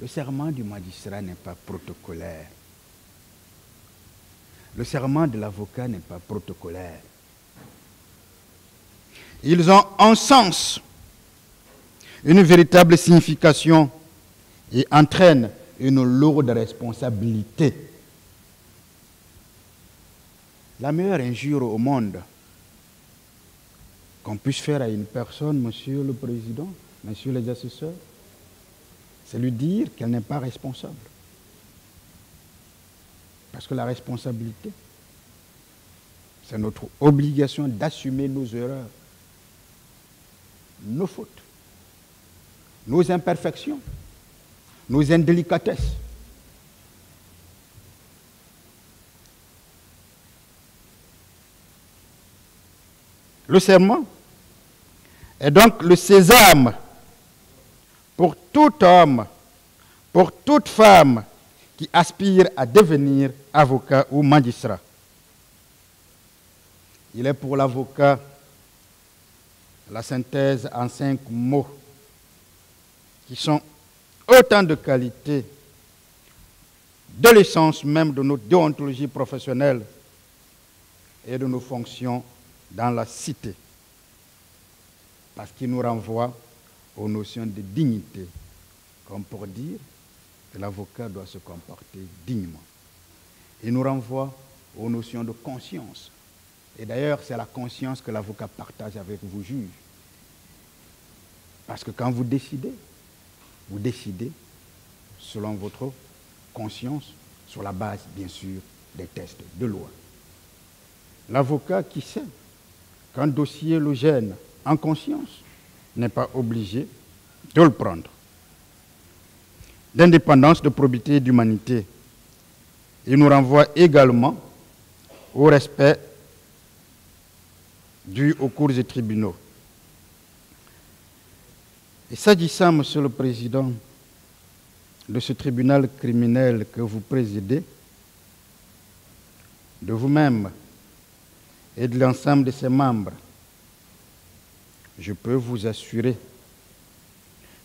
Le serment du magistrat n'est pas protocolaire. Le serment de l'avocat n'est pas protocolaire. Ils ont un sens, une véritable signification et entraînent une lourde responsabilité. La meilleure injure au monde qu'on puisse faire à une personne, Monsieur le Président, Messieurs les assesseurs, c'est lui dire qu'elle n'est pas responsable. Parce que la responsabilité, c'est notre obligation d'assumer nos erreurs, nos fautes, nos imperfections, nos indélicatesses. Le serment est donc le sésame pour tout homme, pour toute femme qui aspire à devenir avocat ou magistrat. Il est pour l'avocat la synthèse en cinq mots qui sont autant de qualités de l'essence même de notre déontologie professionnelle et de nos fonctions dans la cité, parce qu'il nous renvoie aux notions de dignité, comme pour dire que l'avocat doit se comporter dignement. Il nous renvoie aux notions de conscience. Et d'ailleurs, c'est la conscience que l'avocat partage avec vous juges. Parce que quand vous décidez, vous décidez selon votre conscience, sur la base, bien sûr, des tests de loi. L'avocat qui sait qu'un dossier le gêne en conscience n'est pas obligé de le prendre. D'indépendance, de probité et d'humanité. Il nous renvoie également au respect dû aux cours et tribunaux. Et s'agissant, Monsieur le Président, de ce tribunal criminel que vous présidez, de vous-même et de l'ensemble de ses membres, je peux vous assurer,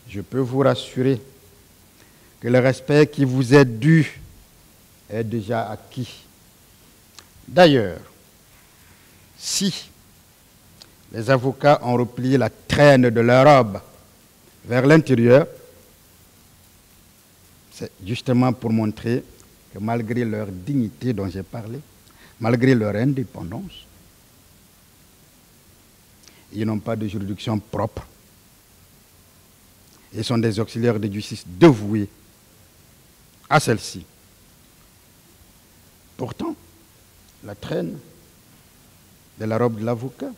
je peux vous rassurer que le respect qui vous est dû est déjà acquis. D'ailleurs, si les avocats ont replié la traîne de leur robe vers l'intérieur, c'est justement pour montrer que malgré leur dignité dont j'ai parlé, malgré leur indépendance, ils n'ont pas de juridiction propre. Ils sont des auxiliaires de justice dévoués à celle-ci. Pourtant, la traîne de la robe de l'avocat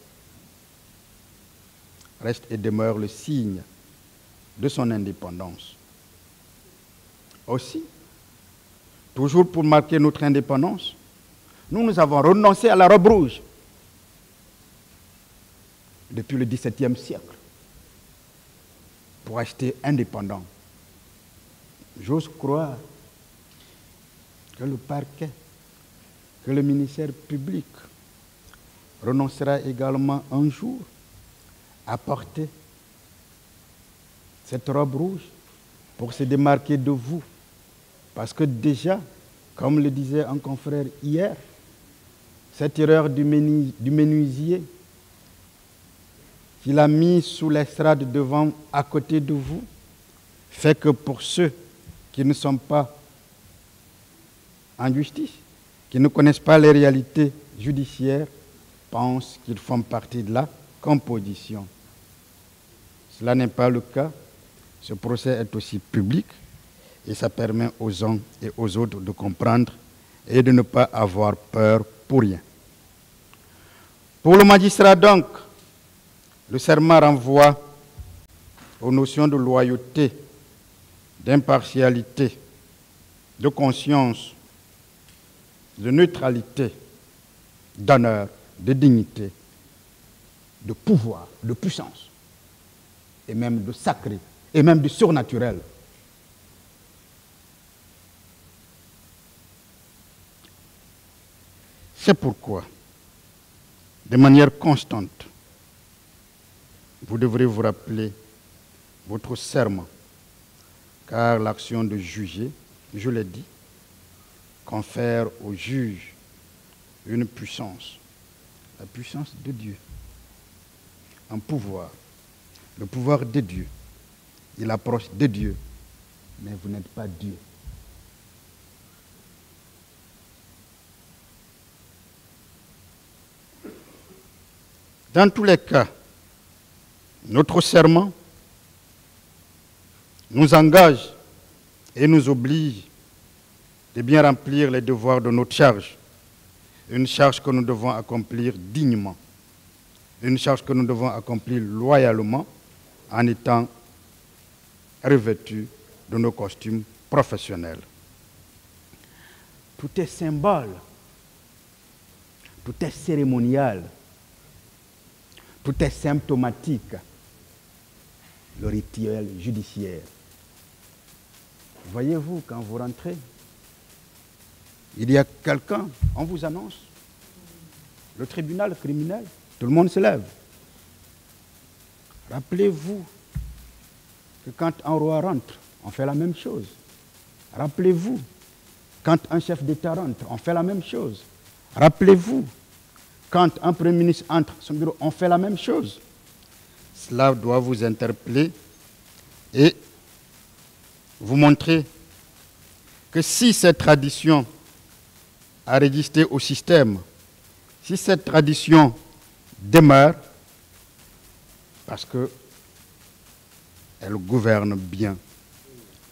reste et demeure le signe de son indépendance. Aussi, toujours pour marquer notre indépendance, nous, nous avons renoncé à la robe rouge depuis le XVIIe siècle pour acheter indépendant. J'ose croire que le parquet, que le ministère public renoncera également un jour à porter cette robe rouge pour se démarquer de vous. Parce que déjà, comme le disait un confrère hier, cette erreur du, du menuisier qu'il a mis sous l'estrade devant, à côté de vous, fait que pour ceux qui ne sont pas en justice, qui ne connaissent pas les réalités judiciaires, pensent qu'ils font partie de la composition. Cela n'est pas le cas. Ce procès est aussi public et ça permet aux uns et aux autres de comprendre et de ne pas avoir peur pour rien. Pour le magistrat donc, le serment renvoie aux notions de loyauté, d'impartialité, de conscience, de neutralité, d'honneur, de dignité, de pouvoir, de puissance, et même de sacré, et même du surnaturel. C'est pourquoi, de manière constante, vous devrez vous rappeler votre serment, car l'action de juger, je l'ai dit, confère au juge une puissance, la puissance de Dieu, un pouvoir, le pouvoir de Dieu. Il approche de Dieu, mais vous n'êtes pas Dieu. Dans tous les cas, notre serment nous engage et nous oblige de bien remplir les devoirs de notre charge. Une charge que nous devons accomplir dignement. Une charge que nous devons accomplir loyalement en étant revêtus de nos costumes professionnels. Tout est symbole, tout est cérémonial, tout est symptomatique. Le rituel judiciaire. Voyez-vous, quand vous rentrez, il y a quelqu'un, on vous annonce, le tribunal criminel, tout le monde se lève. Rappelez-vous que quand un roi rentre, on fait la même chose. Rappelez-vous, quand un chef d'État rentre, on fait la même chose. Rappelez-vous, quand un Premier ministre entre on fait la même chose. Cela doit vous interpeller et vous montrer que si cette tradition a résisté au système, si cette tradition demeure, parce que elle gouverne bien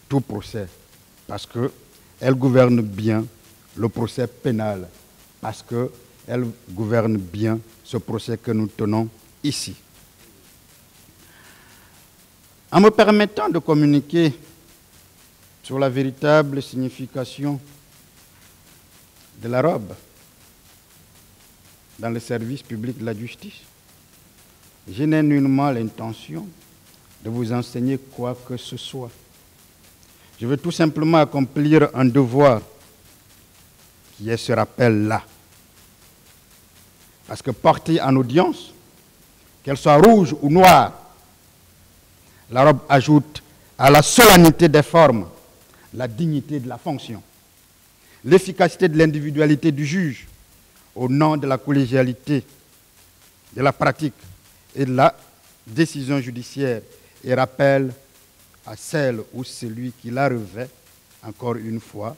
tout procès, parce qu'elle gouverne bien le procès pénal, parce qu'elle gouverne bien ce procès que nous tenons ici. En me permettant de communiquer sur la véritable signification de la robe dans le service public de la justice, je n'ai nullement l'intention de vous enseigner quoi que ce soit. Je veux tout simplement accomplir un devoir qui est ce rappel-là. Parce que porter en audience, qu'elle soit rouge ou noire, la robe ajoute à la solennité des formes la dignité de la fonction, l'efficacité de l'individualité du juge au nom de la collégialité, de la pratique et de la décision judiciaire et rappelle à celle ou celui qui la revêt, encore une fois,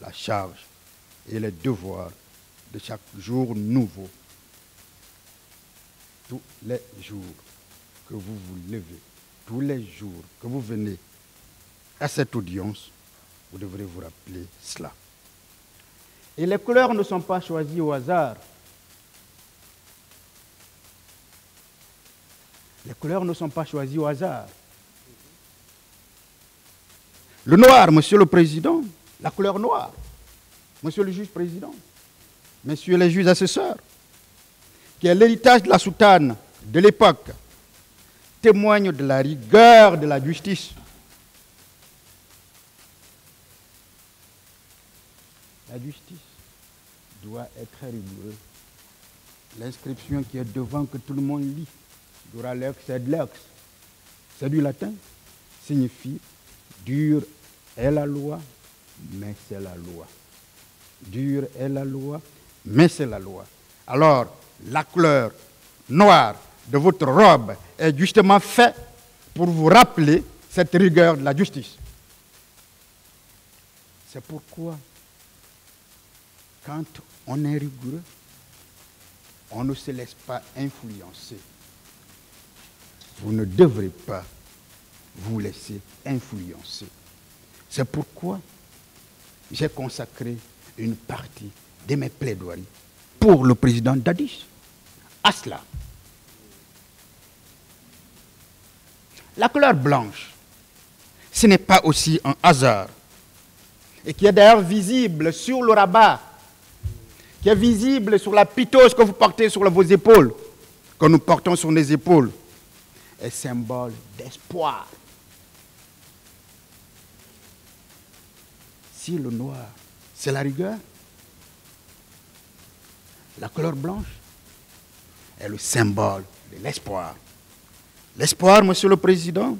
la charge et les devoirs de chaque jour nouveau. Tous les jours que vous vous levez, tous les jours que vous venez à cette audience, vous devrez vous rappeler cela. Et les couleurs ne sont pas choisies au hasard. Les couleurs ne sont pas choisies au hasard. Le noir, monsieur le président, la couleur noire, monsieur le juge président, messieurs les juges assesseurs, qui est l'héritage de la soutane de l'époque, témoigne de la rigueur de la justice. La justice doit être rigoureuse. L'inscription qui est devant que tout le monde lit, dura lex et lex, c'est du latin, signifie dure est la loi, mais c'est la loi. Dure est la loi, mais c'est la loi. Alors, la couleur noire de votre robe est justement faite pour vous rappeler cette rigueur de la justice. C'est pourquoi, quand on est rigoureux, on ne se laisse pas influencer. Vous ne devrez pas vous laisser influencer. C'est pourquoi j'ai consacré une partie de mes plaidoiries pour le président Dadis à cela. La couleur blanche, ce n'est pas aussi un hasard. Et qui est d'ailleurs visible sur le rabat, qui est visible sur la pitose que vous portez sur vos épaules, que nous portons sur nos épaules, est symbole d'espoir. Si le noir, c'est la rigueur, la couleur blanche est le symbole de l'espoir. L'espoir, Monsieur le Président,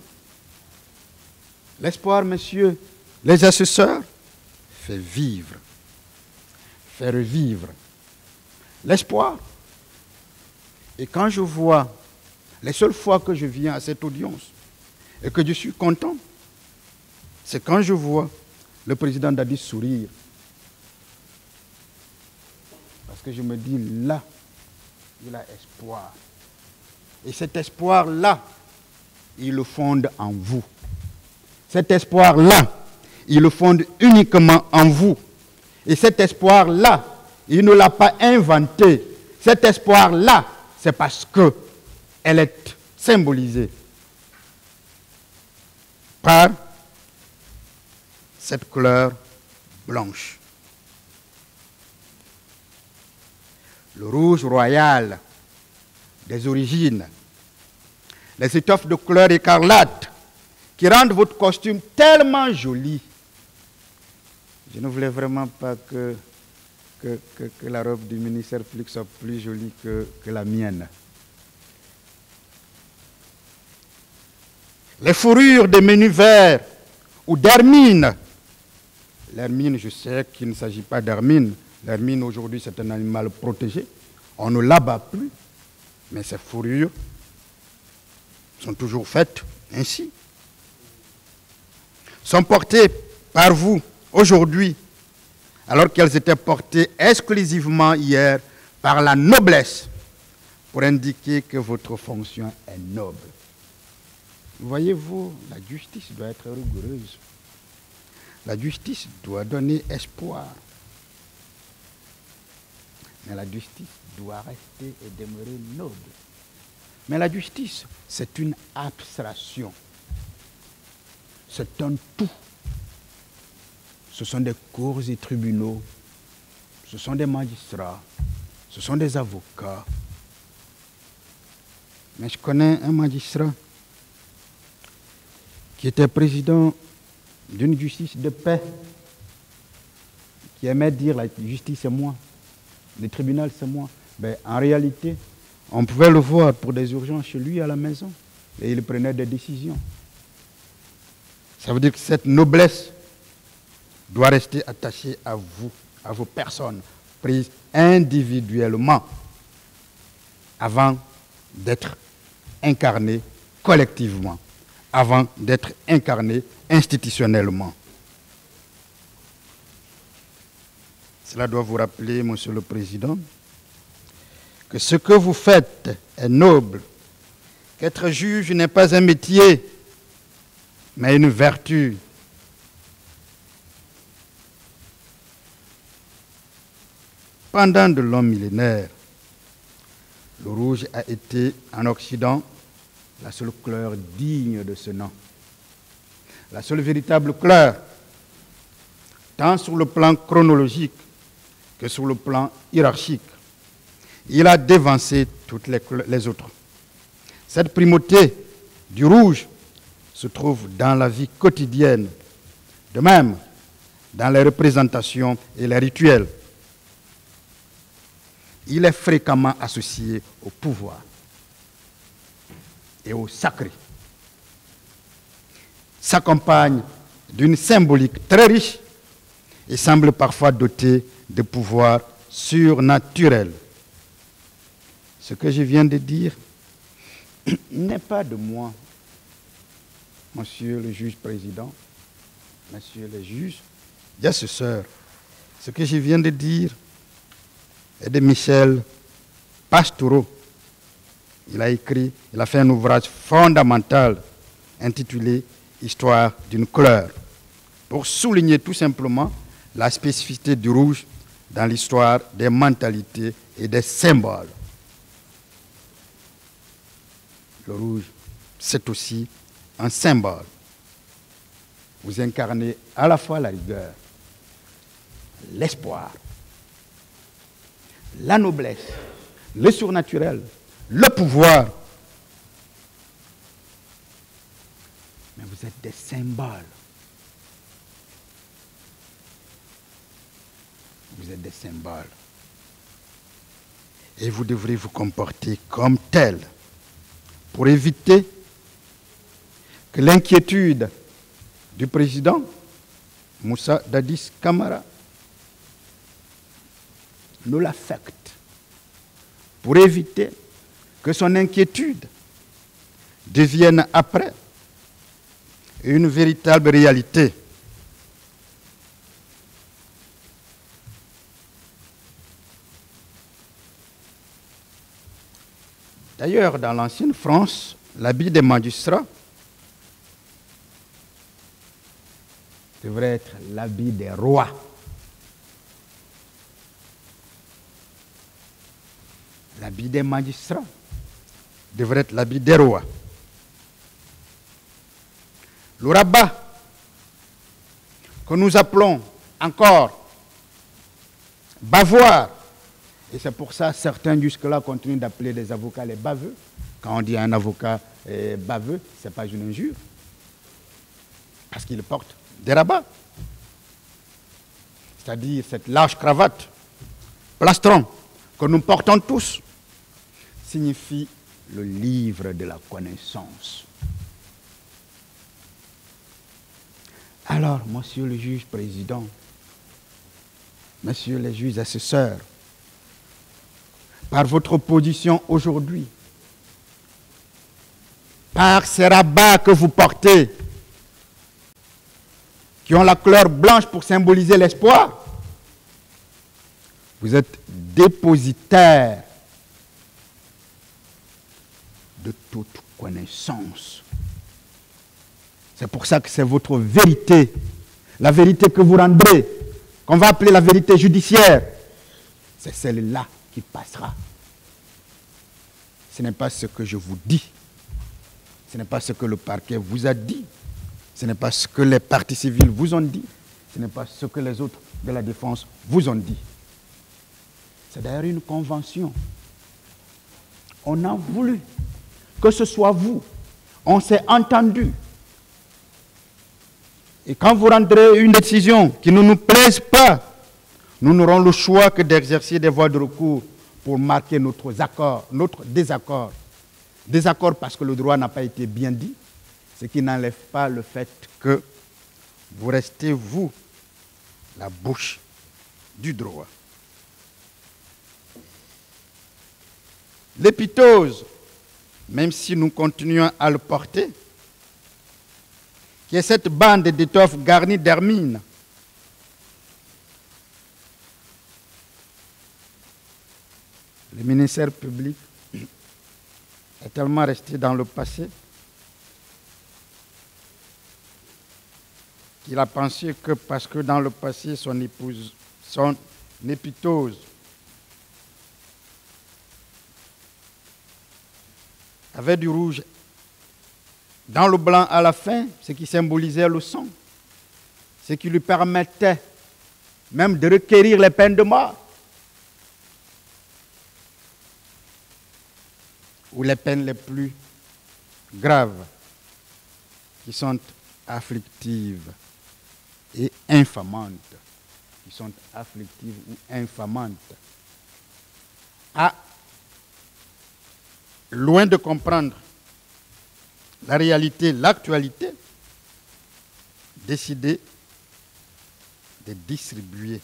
l'espoir, Messieurs les assesseurs, fait vivre, fait revivre l'espoir. Et quand je vois, les seules fois que je viens à cette audience et que je suis content, c'est quand je vois le président Dadi sourire. Parce que je me dis, là, il a espoir. Et cet espoir-là, il le fonde en vous. Cet espoir-là, il le fonde uniquement en vous. Et cet espoir-là, il ne l'a pas inventé. Cet espoir-là, c'est parce que elle est symbolisée par cette couleur blanche. Le rouge royal des origines, les étoffes de couleur écarlate qui rendent votre costume tellement joli. Je ne voulais vraiment pas que, que, la robe du ministère public soit plus jolie que, que la mienne. Les fourrures de menus verts ou d'hermine. L'hermine, je sais qu'il ne s'agit pas d'hermine. L'hermine, aujourd'hui, c'est un animal protégé. On ne l'abat plus. Mais ces fourrures sont toujours faites ainsi. Sont portées par vous aujourd'hui, alors qu'elles étaient portées exclusivement hier par la noblesse, pour indiquer que votre fonction est noble. Voyez-vous, la justice doit être rigoureuse. La justice doit donner espoir. Mais la justice doit rester et demeurer noble. Mais la justice, c'est une abstraction. C'est un tout. Ce sont des cours et tribunaux. Ce sont des magistrats. Ce sont des avocats. Mais je connais un magistrat qui était président d'une justice de paix, qui aimait dire la justice c'est moi, le tribunal c'est moi. Ben, en réalité, on pouvait le voir pour des urgences chez lui à la maison et il prenait des décisions. Ça veut dire que cette noblesse doit rester attachée à vous, à vos personnes, prises individuellement avant d'être incarnées collectivement avant d'être incarné institutionnellement. Cela doit vous rappeler, Monsieur le Président, que ce que vous faites est noble, qu'être juge n'est pas un métier, mais une vertu. Pendant de longs millénaires, le rouge a été en Occident la seule couleur digne de ce nom. La seule véritable couleur, tant sur le plan chronologique que sur le plan hiérarchique. Il a dévancé toutes les, autres. Cette primauté du rouge se trouve dans la vie quotidienne, de même dans les représentations et les rituels. Il est fréquemment associé au pouvoir et au sacré. S'accompagne d'une symbolique très riche et semble parfois doté de pouvoirs surnaturels. Ce que je viens de dire [clears throat] n'est pas de moi, monsieur le juge président, monsieur le juge, sœur. Ce que je viens de dire est de Michel Pastoureau, il a écrit, il a fait un ouvrage fondamental intitulé Histoire d'une couleur, pour souligner tout simplement la spécificité du rouge dans l'histoire des mentalités et des symboles. Le rouge, c'est aussi un symbole. Vous incarnez à la fois la rigueur, l'espoir, la noblesse, le surnaturel, le pouvoir. Mais vous êtes des symboles. Vous êtes des symboles. Et vous devrez vous comporter comme tel pour éviter que l'inquiétude du président Moussa Dadis Kamara nous l'affecte, pour éviter que son inquiétude devienne après une véritable réalité. D'ailleurs, dans l'ancienne France, l'habit des magistrats devrait être l'habit des rois. L'habit des magistrats devrait être l'habit des rois. Le rabat que nous appelons encore bavoir, et c'est pour ça que certains jusque-là continuent d'appeler les avocats les baveux. Quand on dit un avocat est baveux, ce n'est pas une injure, parce qu'il porte des rabats. C'est-à-dire cette large cravate, plastron, que nous portons tous, signifie le livre de la connaissance. Alors, monsieur le juge président, monsieur les juges assesseurs, par votre position aujourd'hui, par ces rabats que vous portez, qui ont la couleur blanche pour symboliser l'espoir, vous êtes dépositaire de toute connaissance. C'est pour ça que c'est votre vérité, la vérité que vous rendrez, qu'on va appeler la vérité judiciaire. C'est celle-là passera. Ce n'est pas ce que je vous dis. Ce n'est pas ce que le parquet vous a dit. Ce n'est pas ce que les partis civils vous ont dit. Ce n'est pas ce que les autres de la défense vous ont dit. C'est d'ailleurs une convention. On a voulu que ce soit vous. On s'est entendu. Et quand vous rendrez une décision qui ne nous plaise pas, nous n'aurons le choix que d'exercer des voies de recours pour marquer notre, accord, notre désaccord. Désaccord parce que le droit n'a pas été bien dit, ce qui n'enlève pas le fait que vous restez, vous, la bouche du droit. L'épitose, même si nous continuons à le porter, qui est cette bande d'étoffes garnie d'hermine. Le ministère public est tellement resté dans le passé qu'il a pensé que parce que dans le passé son épouse, son épitose avait du rouge dans le blanc à la fin, ce qui symbolisait le sang, ce qui lui permettait même de requérir les peines de mort ou les peines les plus graves qui sont afflictives et infamantes, qui sont afflictives ou infamantes. Ah, loin de comprendre la réalité, l'actualité, décider de distribuer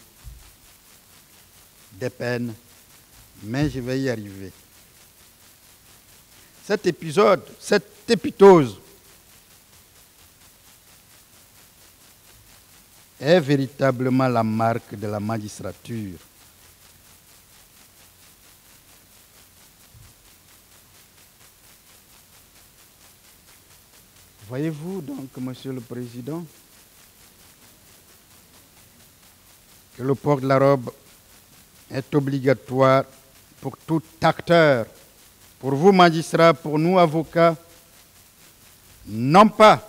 des peines, mais je vais y arriver. Cet épisode, cette épitose, est véritablement la marque de la magistrature. Voyez-vous donc, Monsieur le Président, que le port de la robe est obligatoire pour tout acteur, pour vous magistrats, pour nous avocats, non pas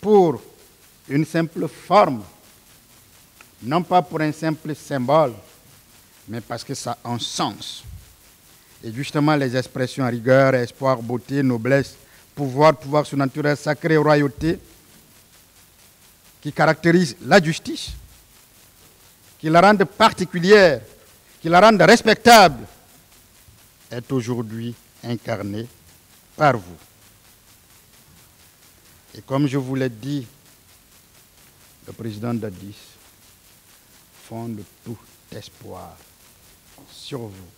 pour une simple forme, non pas pour un simple symbole, mais parce que ça a un sens. Et justement, les expressions rigueur, espoir, beauté, noblesse, pouvoir, pouvoir surnaturel, sacré, royauté, qui caractérisent la justice, qui la rendent particulière, qui la rendent respectable, est aujourd'hui incarnée par vous. Et comme je vous l'ai dit, le président Dadis fonde tout espoir sur vous.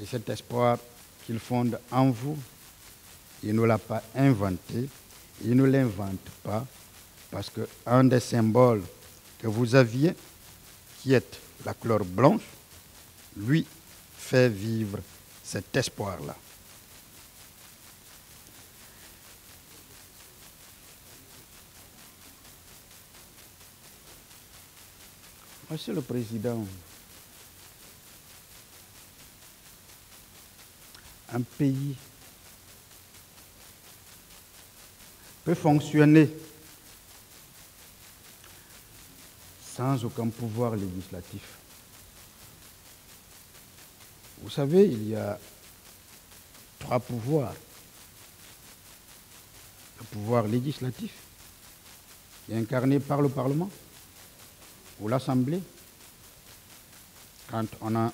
Et cet espoir qu'il fonde en vous, il ne l'a pas inventé, il ne l'invente pas, parce qu'un des symboles que vous aviez, qui est la couleur blanche, lui fait vivre cet espoir-là. Monsieur le Président, un pays peut fonctionner sans aucun pouvoir législatif. Vous savez, il y a trois pouvoirs. Le pouvoir législatif, qui est incarné par le Parlement ou l'Assemblée. Quand on a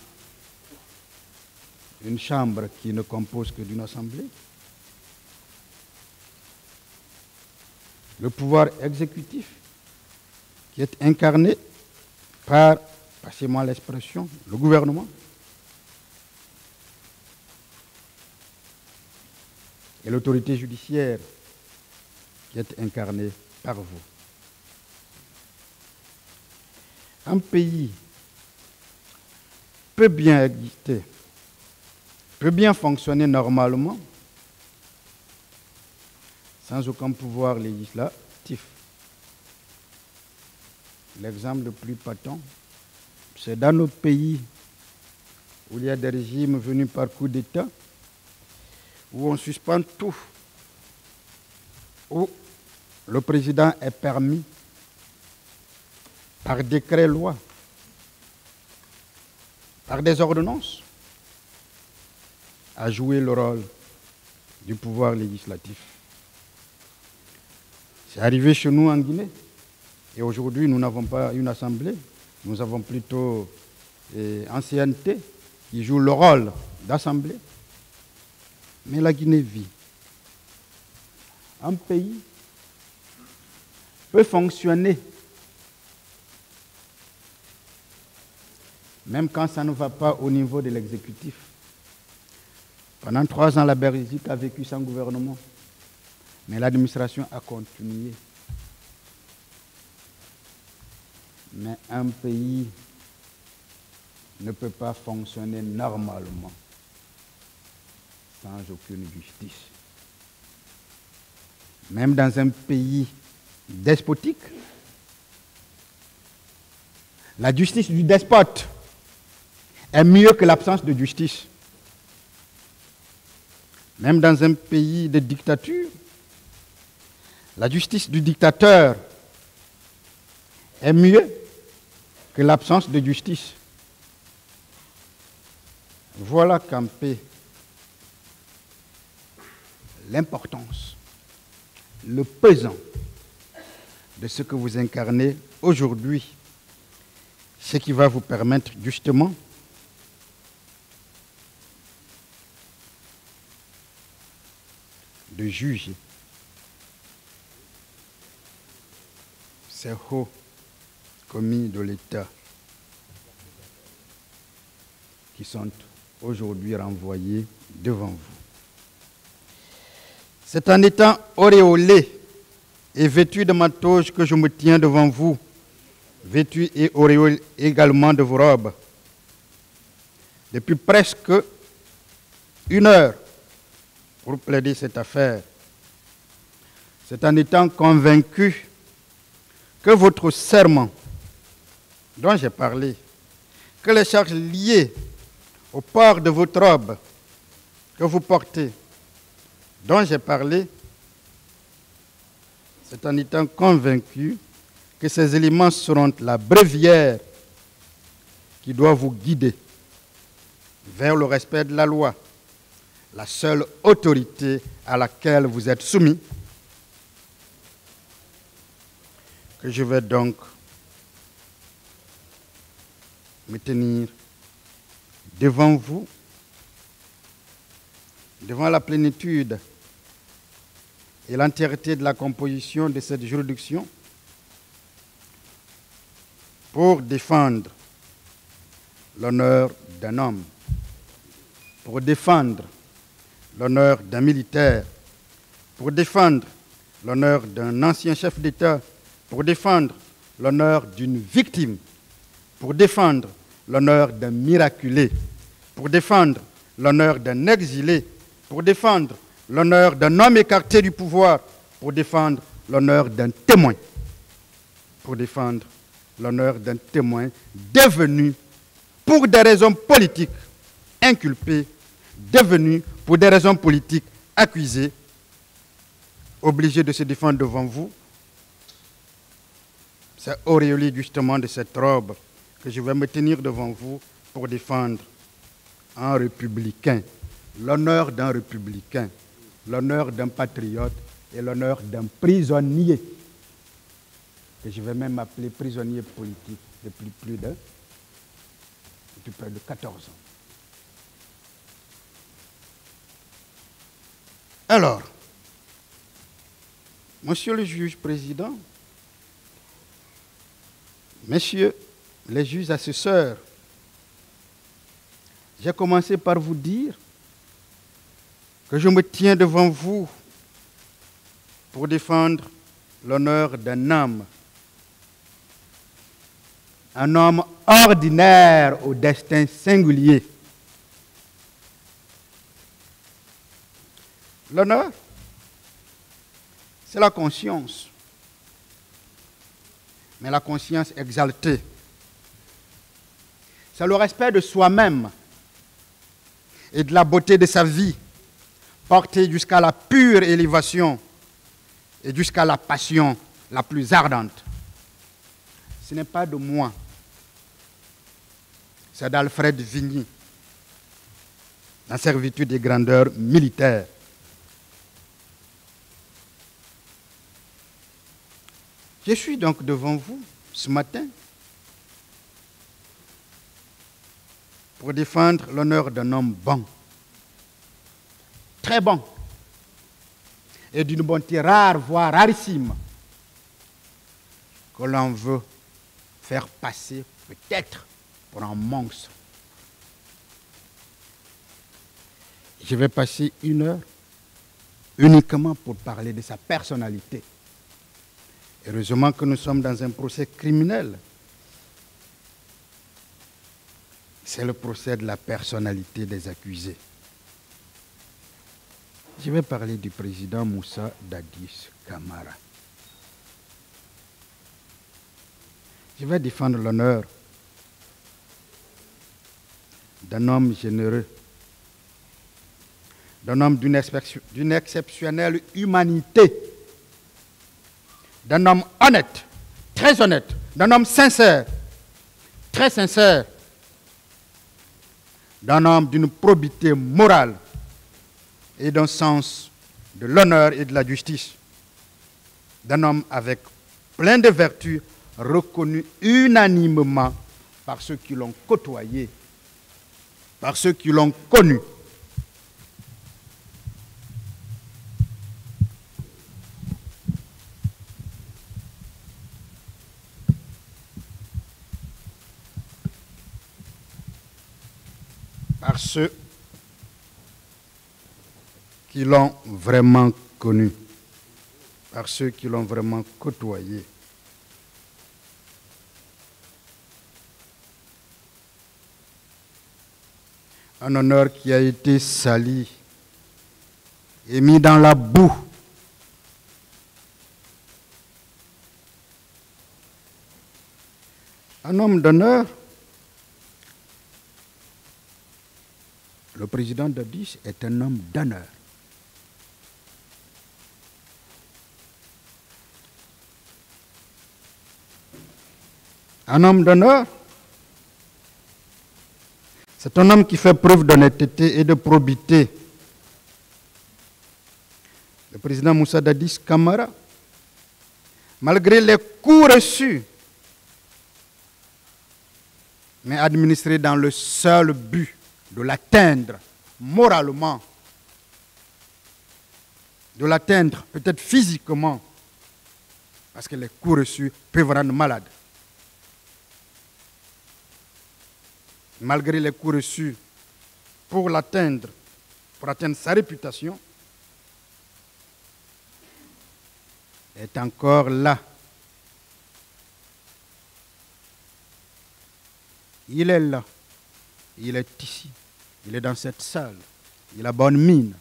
une chambre qui ne compose que d'une assemblée. Le pouvoir exécutif, qui est incarné par, passez-moi l'expression, le gouvernement. Et l'autorité judiciaire, qui est incarnée par vous. Un pays peut bien exister peut bien fonctionner normalement sans aucun pouvoir législatif. L'exemple le plus patent, c'est dans nos pays où il y a des régimes venus par coup d'État, où on suspend tout, où le président est permis par décret loi, par des ordonnances, à jouer le rôle du pouvoir législatif. C'est arrivé chez nous en Guinée. Et aujourd'hui, nous n'avons pas une assemblée, nous avons plutôt un CNT qui joue le rôle d'assemblée. Mais la Guinée vit. Un pays peut fonctionner même quand ça ne va pas au niveau de l'exécutif. Pendant trois ans, la Belgique a vécu sans gouvernement. Mais l'administration a continué. Mais un pays ne peut pas fonctionner normalement sans aucune justice. Même dans un pays despotique, la justice du despote est mieux que l'absence de justice. Même dans un pays de dictature, la justice du dictateur est mieux que l'absence de justice. Voilà campé l'importance, le pesant de ce que vous incarnez aujourd'hui, ce qui va vous permettre justement de juger ces hauts commis de l'État qui sont aujourd'hui renvoyés devant vous. C'est en étant auréolé et vêtu de ma toge que je me tiens devant vous, vêtu et auréolé également de vos robes. Depuis presque une heure, pour plaider cette affaire. C'est en étant convaincu que votre serment dont j'ai parlé, que les charges liées au port de votre robe que vous portez dont j'ai parlé, c'est en étant convaincu que ces éléments seront la bréviaire qui doit vous guider vers le respect de la loi, la seule autorité à laquelle vous êtes soumis, que je vais donc me tenir devant vous, devant la plénitude et l'entièreté de la composition de cette juridiction, pour défendre l'honneur d'un homme, pour défendre l'honneur d'un militaire, pour défendre l'honneur d'un ancien chef d'État, pour défendre l'honneur d'une victime, pour défendre l'honneur d'un miraculé, pour défendre l'honneur d'un exilé, pour défendre l'honneur d'un homme écarté du pouvoir, pour défendre l'honneur d'un témoin, pour défendre l'honneur d'un témoin devenu, pour des raisons politiques, inculpé, devenu, pour des raisons politiques, accusé, obligé de se défendre devant vous. C'est auréolé justement de cette robe que je vais me tenir devant vous pour défendre un républicain, l'honneur d'un républicain, l'honneur d'un patriote et l'honneur d'un prisonnier, que je vais même appeler prisonnier politique depuis plus de, depuis près de 14 ans. Alors, Monsieur le juge président, Messieurs les juges assesseurs, j'ai commencé par vous dire que je me tiens devant vous pour défendre l'honneur d'un homme, un homme ordinaire au destin singulier. L'honneur, c'est la conscience, mais la conscience exaltée. C'est le respect de soi-même et de la beauté de sa vie, porté jusqu'à la pure élévation et jusqu'à la passion la plus ardente. Ce n'est pas de moi, c'est d'Alfred Vigny, la servitude des grandeurs militaires. Je suis donc devant vous ce matin pour défendre l'honneur d'un homme bon, très bon, et d'une bonté rare, voire rarissime, que l'on veut faire passer peut-être pour un monstre. Je vais passer une heure uniquement pour parler de sa personnalité. Heureusement que nous sommes dans un procès criminel. C'est le procès de la personnalité des accusés. Je vais parler du président Moussa Dadis Kamara. Je vais défendre l'honneur d'un homme généreux, d'un homme d'une exceptionnelle humanité d'un homme honnête, très honnête, d'un homme sincère, très sincère, d'un homme d'une probité morale et d'un sens de l'honneur et de la justice, d'un homme avec plein de vertus reconnues unanimement par ceux qui l'ont côtoyé, par ceux qui l'ont connu. par ceux qui l'ont vraiment connu, par ceux qui l'ont vraiment côtoyé. Un honneur qui a été sali et mis dans la boue. Un homme d'honneur Le président Dadis est un homme d'honneur. Un homme d'honneur, c'est un homme qui fait preuve d'honnêteté et de probité. Le président Moussa Dadis Kamara, malgré les coups reçus, mais administré dans le seul but de l'atteindre moralement, de l'atteindre peut-être physiquement, parce que les coups reçus peuvent rendre malade. Malgré les coups reçus pour l'atteindre, pour atteindre sa réputation, est encore là. Il est là. Il est ici. Il est dans cette salle. Il a bonne mine.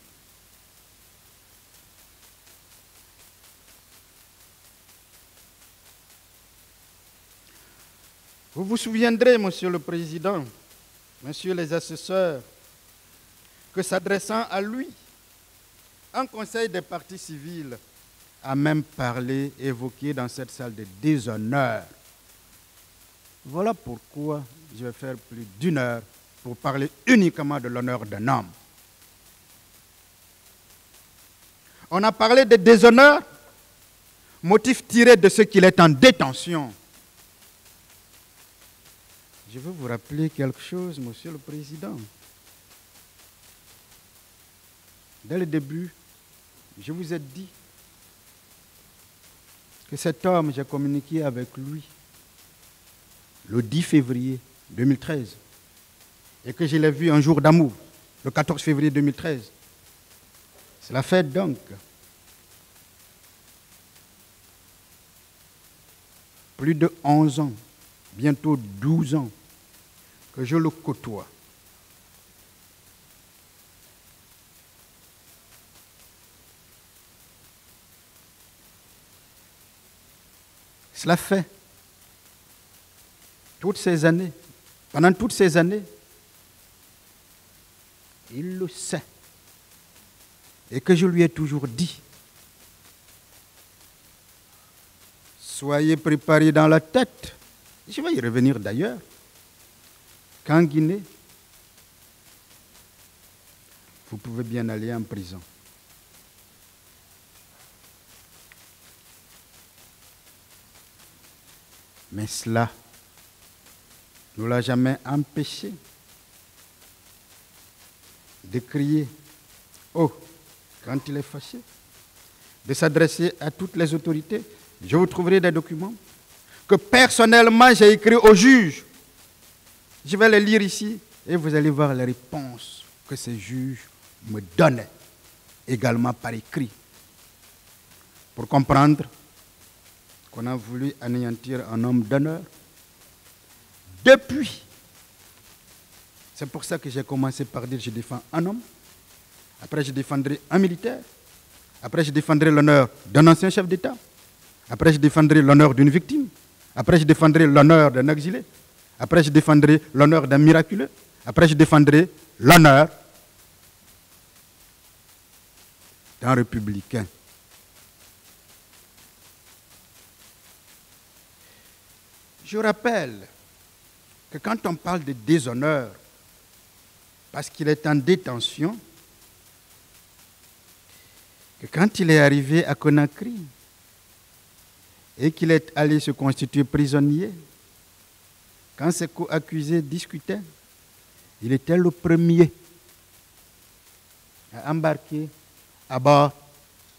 Vous vous souviendrez, Monsieur le Président, Messieurs les assesseurs, que s'adressant à lui, un conseil des partis civils a même parlé, évoqué dans cette salle de déshonneur. Voilà pourquoi je vais faire plus d'une heure pour parler uniquement de l'honneur d'un homme. On a parlé de déshonneur, motif tiré de ce qu'il est en détention. Je veux vous rappeler quelque chose, Monsieur le Président. Dès le début, je vous ai dit que cet homme, j'ai communiqué avec lui le 10 février 2013 et que je l'ai vu un jour d'amour, le 14 février 2013. Cela fait donc plus de 11 ans, bientôt 12 ans, que je le côtoie. Cela fait toutes ces années, pendant toutes ces années, il le sait. Et que je lui ai toujours dit, soyez préparés dans la tête. Je vais y revenir d'ailleurs. Qu'en Guinée, vous pouvez bien aller en prison. Mais cela ne l'a jamais empêché de crier Oh, quand il est fâché, de s'adresser à toutes les autorités. Je vous trouverai des documents que personnellement j'ai écrits au juge. Je vais les lire ici et vous allez voir les réponses que ces juges me donnaient, également par écrit, pour comprendre qu'on a voulu anéantir un homme d'honneur. Depuis, c'est pour ça que j'ai commencé par dire je défends un homme, après je défendrai un militaire, après je défendrai l'honneur d'un ancien chef d'État, après je défendrai l'honneur d'une victime, après je défendrai l'honneur d'un exilé, après je défendrai l'honneur d'un miraculeux, après je défendrai l'honneur d'un républicain. Je rappelle que quand on parle de déshonneur, parce qu'il est en détention, que quand il est arrivé à Conakry et qu'il est allé se constituer prisonnier, quand ses co-accusés discutaient, il était le premier à embarquer à bord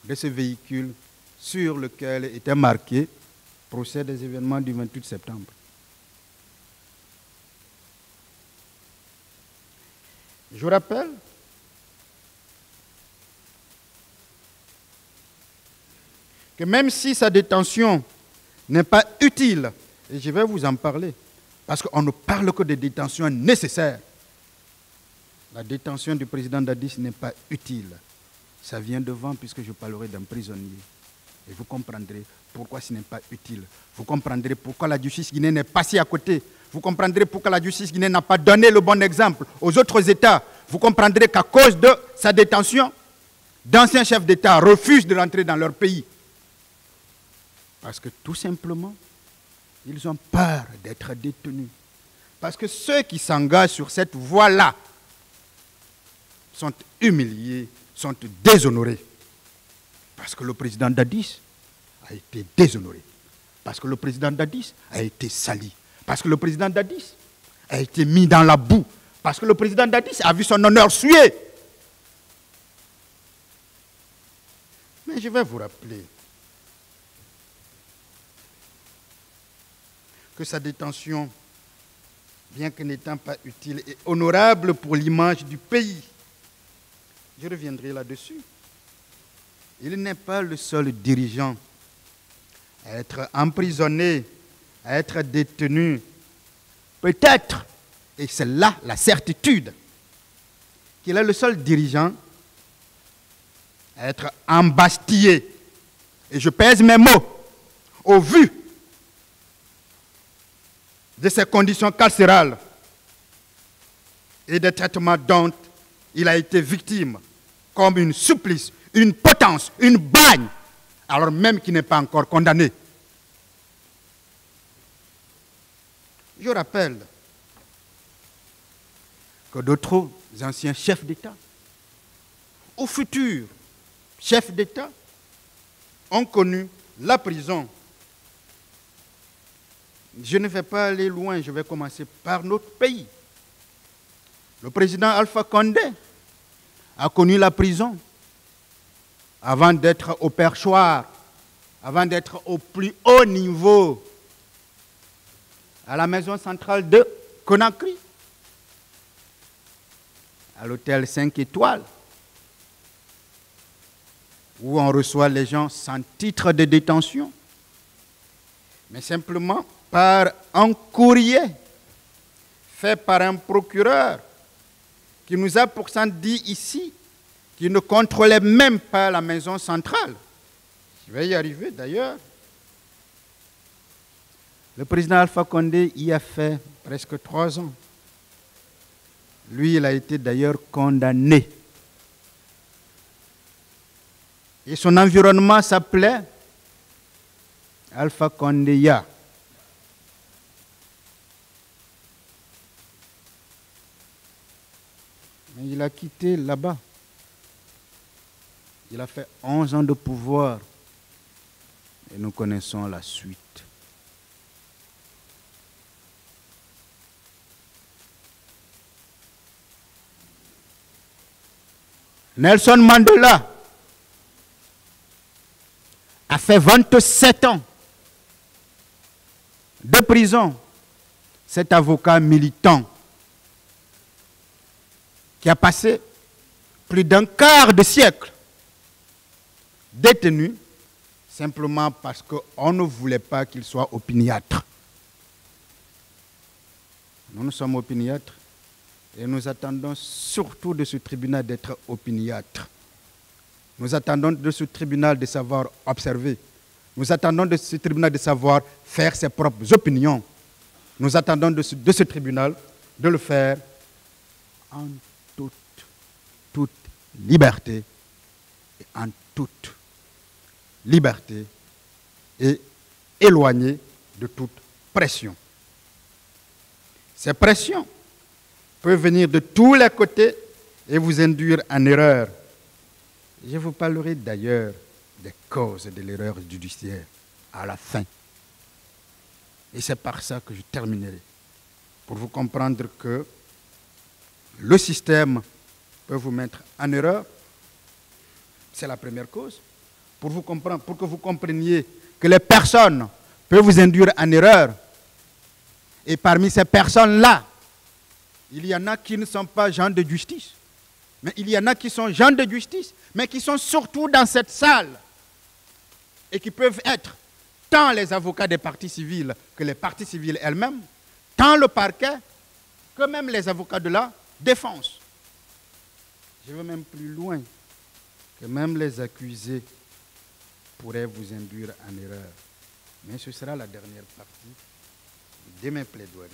de ce véhicule sur lequel était marqué procès des événements du 28 septembre. Je vous rappelle que même si sa détention n'est pas utile, et je vais vous en parler, parce qu'on ne parle que de détention nécessaire, la détention du président Dadis n'est pas utile. Ça vient devant puisque je parlerai d'un prisonnier. Et vous comprendrez pourquoi ce n'est pas utile. Vous comprendrez pourquoi la justice guinéenne est passée à côté. Vous comprendrez pourquoi la justice guinéenne n'a pas donné le bon exemple aux autres États. Vous comprendrez qu'à cause de sa détention, d'anciens chefs d'État refusent de rentrer dans leur pays. Parce que tout simplement, Ils ont peur d'être détenus. Parce que ceux qui s'engagent sur cette voie-là sont humiliés, sont déshonorés. Parce que le président Dadis a été déshonoré. Parce que le président Dadis a été sali. Parce que le président Dadis a été mis dans la boue. Parce que le président Dadis a vu son honneur suer. Mais je vais vous rappeler que sa détention, bien que n'étant pas utile, est honorable pour l'image du pays. Je reviendrai là-dessus. Il n'est pas le seul dirigeant à être emprisonné, à être détenu. Peut-être, et c'est là la certitude, qu'il est le seul dirigeant à être embastillé. Et je pèse mes mots au vu de ces conditions carcérales et des traitements dont il a été victime, comme une supplice, une potence, une bagne, alors même qu'il n'est pas encore condamné. Je rappelle que d'autres anciens chefs d'État, ou futurs chefs d'État, ont connu la prison je ne vais pas aller loin, je vais commencer par notre pays. Le président Alpha Condé a connu la prison avant d'être au perchoir, avant d'être au plus haut niveau à la maison centrale de Conakry, à l'hôtel 5 étoiles, où on reçoit les gens sans titre de détention, mais simplement par un courrier fait par un procureur qui nous a pourtant dit ici qu'il ne contrôlait même pas la maison centrale. Je vais y arriver d'ailleurs. Le président Alpha Condé y a fait presque trois ans. Lui, il a été d'ailleurs condamné. Et son environnement s'appelait Alpha Condéa. Il a quitté là-bas. Il a fait 11 ans de pouvoir. Et nous connaissons la suite. Nelson Mandela a fait 27 ans de prison. Cet avocat militant qui a passé plus d'un quart de siècle détenu simplement parce qu'on ne voulait pas qu'il soit opiniâtre. Nous, nous sommes opiniâtres et nous attendons surtout de ce tribunal d'être opiniâtre. Nous attendons de ce tribunal de savoir observer. Nous attendons de ce tribunal de savoir faire ses propres opinions. Nous attendons de ce, de ce tribunal de le faire en liberté en toute liberté et éloigné de toute pression. Ces pressions peuvent venir de tous les côtés et vous induire en erreur. Je vous parlerai d'ailleurs des causes de l'erreur judiciaire à la fin. Et c'est par ça que je terminerai, pour vous comprendre que le système peut vous mettre en erreur. C'est la première cause. Pour, vous comprendre, pour que vous compreniez que les personnes peuvent vous induire en erreur. Et parmi ces personnes-là, il y en a qui ne sont pas gens de justice. Mais il y en a qui sont gens de justice, mais qui sont surtout dans cette salle. Et qui peuvent être tant les avocats des partis civils que les partis civils elles-mêmes, tant le parquet que même les avocats de la défense. Je vais même plus loin, que même les accusés pourraient vous induire en erreur. Mais ce sera la dernière partie de mes plaidoiries.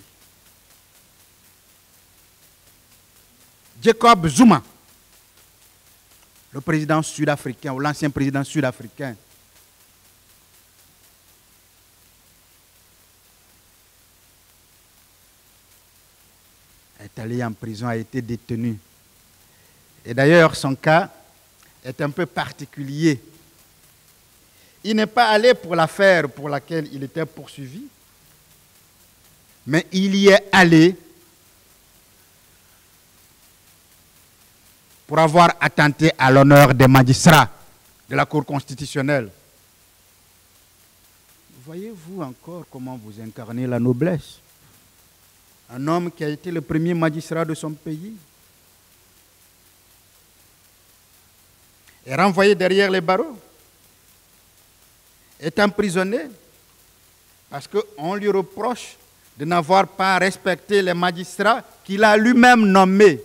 Jacob Zuma, le président sud-africain ou l'ancien président sud-africain, est allé en prison, a été détenu et d'ailleurs, son cas est un peu particulier. Il n'est pas allé pour l'affaire pour laquelle il était poursuivi, mais il y est allé pour avoir attenté à l'honneur des magistrats de la Cour constitutionnelle. Voyez-vous encore comment vous incarnez la noblesse? Un homme qui a été le premier magistrat de son pays est renvoyé derrière les barreaux, est emprisonné parce qu'on lui reproche de n'avoir pas respecté les magistrats qu'il a lui-même nommés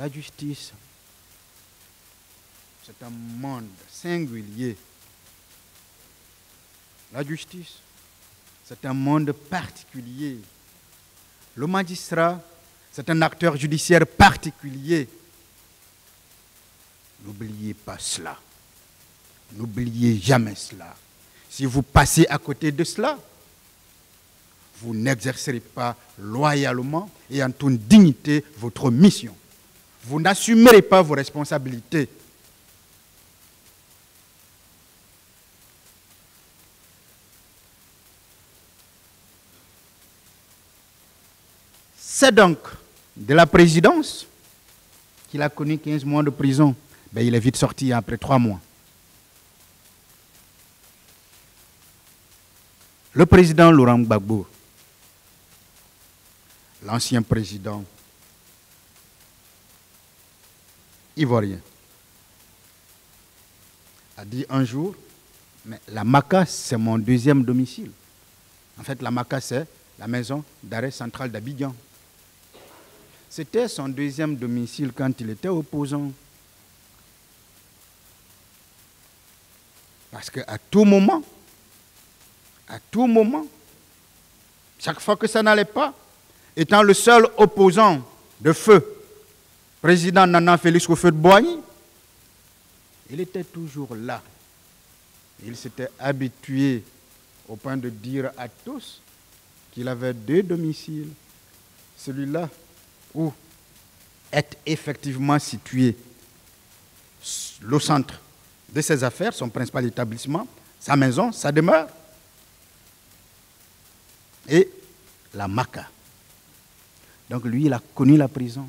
la justice, c'est un monde singulier. La justice, c'est un monde particulier. Le magistrat, c'est un acteur judiciaire particulier. N'oubliez pas cela. N'oubliez jamais cela. Si vous passez à côté de cela, vous n'exercerez pas loyalement et en toute dignité votre mission vous n'assumerez pas vos responsabilités. C'est donc de la présidence qu'il a connu 15 mois de prison. Ben, il est vite sorti après trois mois. Le président Laurent Gbagbo, l'ancien président ivoirien, a dit un jour, mais la MACA, c'est mon deuxième domicile. En fait, la MACA, c'est la maison d'arrêt centrale d'Abidjan. C'était son deuxième domicile quand il était opposant. Parce qu'à tout moment, à tout moment, chaque fois que ça n'allait pas, étant le seul opposant de feu président Nana Félix de Boigny, il était toujours là. Il s'était habitué au point de dire à tous qu'il avait deux domiciles. Celui-là où est effectivement situé le centre de ses affaires, son principal établissement, sa maison, sa demeure, et la Maca. Donc lui, il a connu la prison.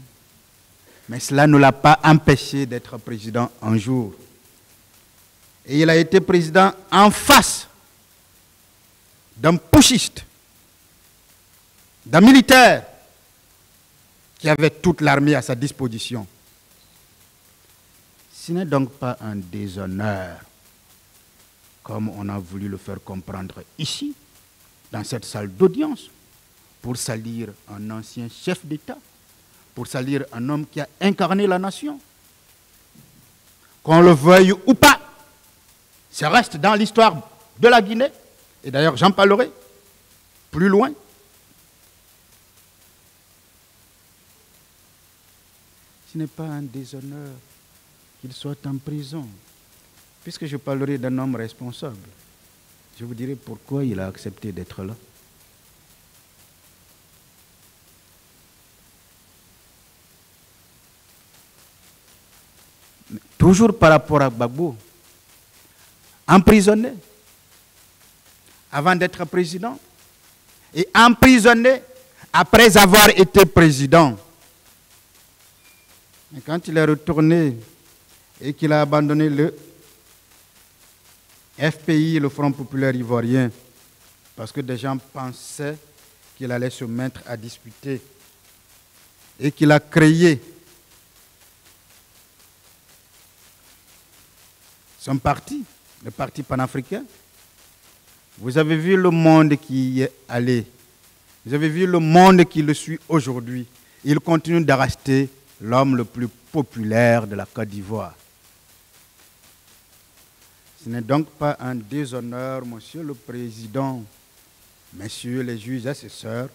Mais cela ne l'a pas empêché d'être président un jour. Et il a été président en face d'un pushiste, d'un militaire qui avait toute l'armée à sa disposition. Ce n'est donc pas un déshonneur, comme on a voulu le faire comprendre ici, dans cette salle d'audience, pour salir un ancien chef d'État pour salir un homme qui a incarné la nation. Qu'on le veuille ou pas, ça reste dans l'histoire de la Guinée. Et d'ailleurs, j'en parlerai plus loin. Ce n'est pas un déshonneur qu'il soit en prison, puisque je parlerai d'un homme responsable. Je vous dirai pourquoi il a accepté d'être là. toujours par rapport à Gbagbo, emprisonné avant d'être président et emprisonné après avoir été président. Et quand il est retourné et qu'il a abandonné le FPI, le Front populaire ivoirien, parce que des gens pensaient qu'il allait se mettre à discuter et qu'il a créé son parti, le parti panafricain. Vous avez vu le monde qui y est allé. Vous avez vu le monde qui le suit aujourd'hui. Il continue de rester l'homme le plus populaire de la Côte d'Ivoire. Ce n'est donc pas un déshonneur, Monsieur le Président, Messieurs les juges assesseurs,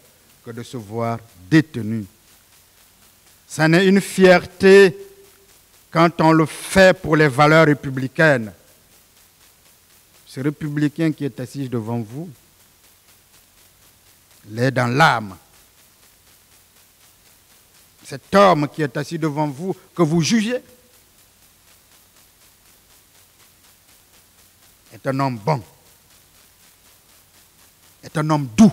que de se voir détenu. Ça n'est une fierté quand on le fait pour les valeurs républicaines. Ce républicain qui est assis devant vous l'est dans l'âme. cet homme qui est assis devant vous, que vous jugez, est un homme bon, est un homme doux.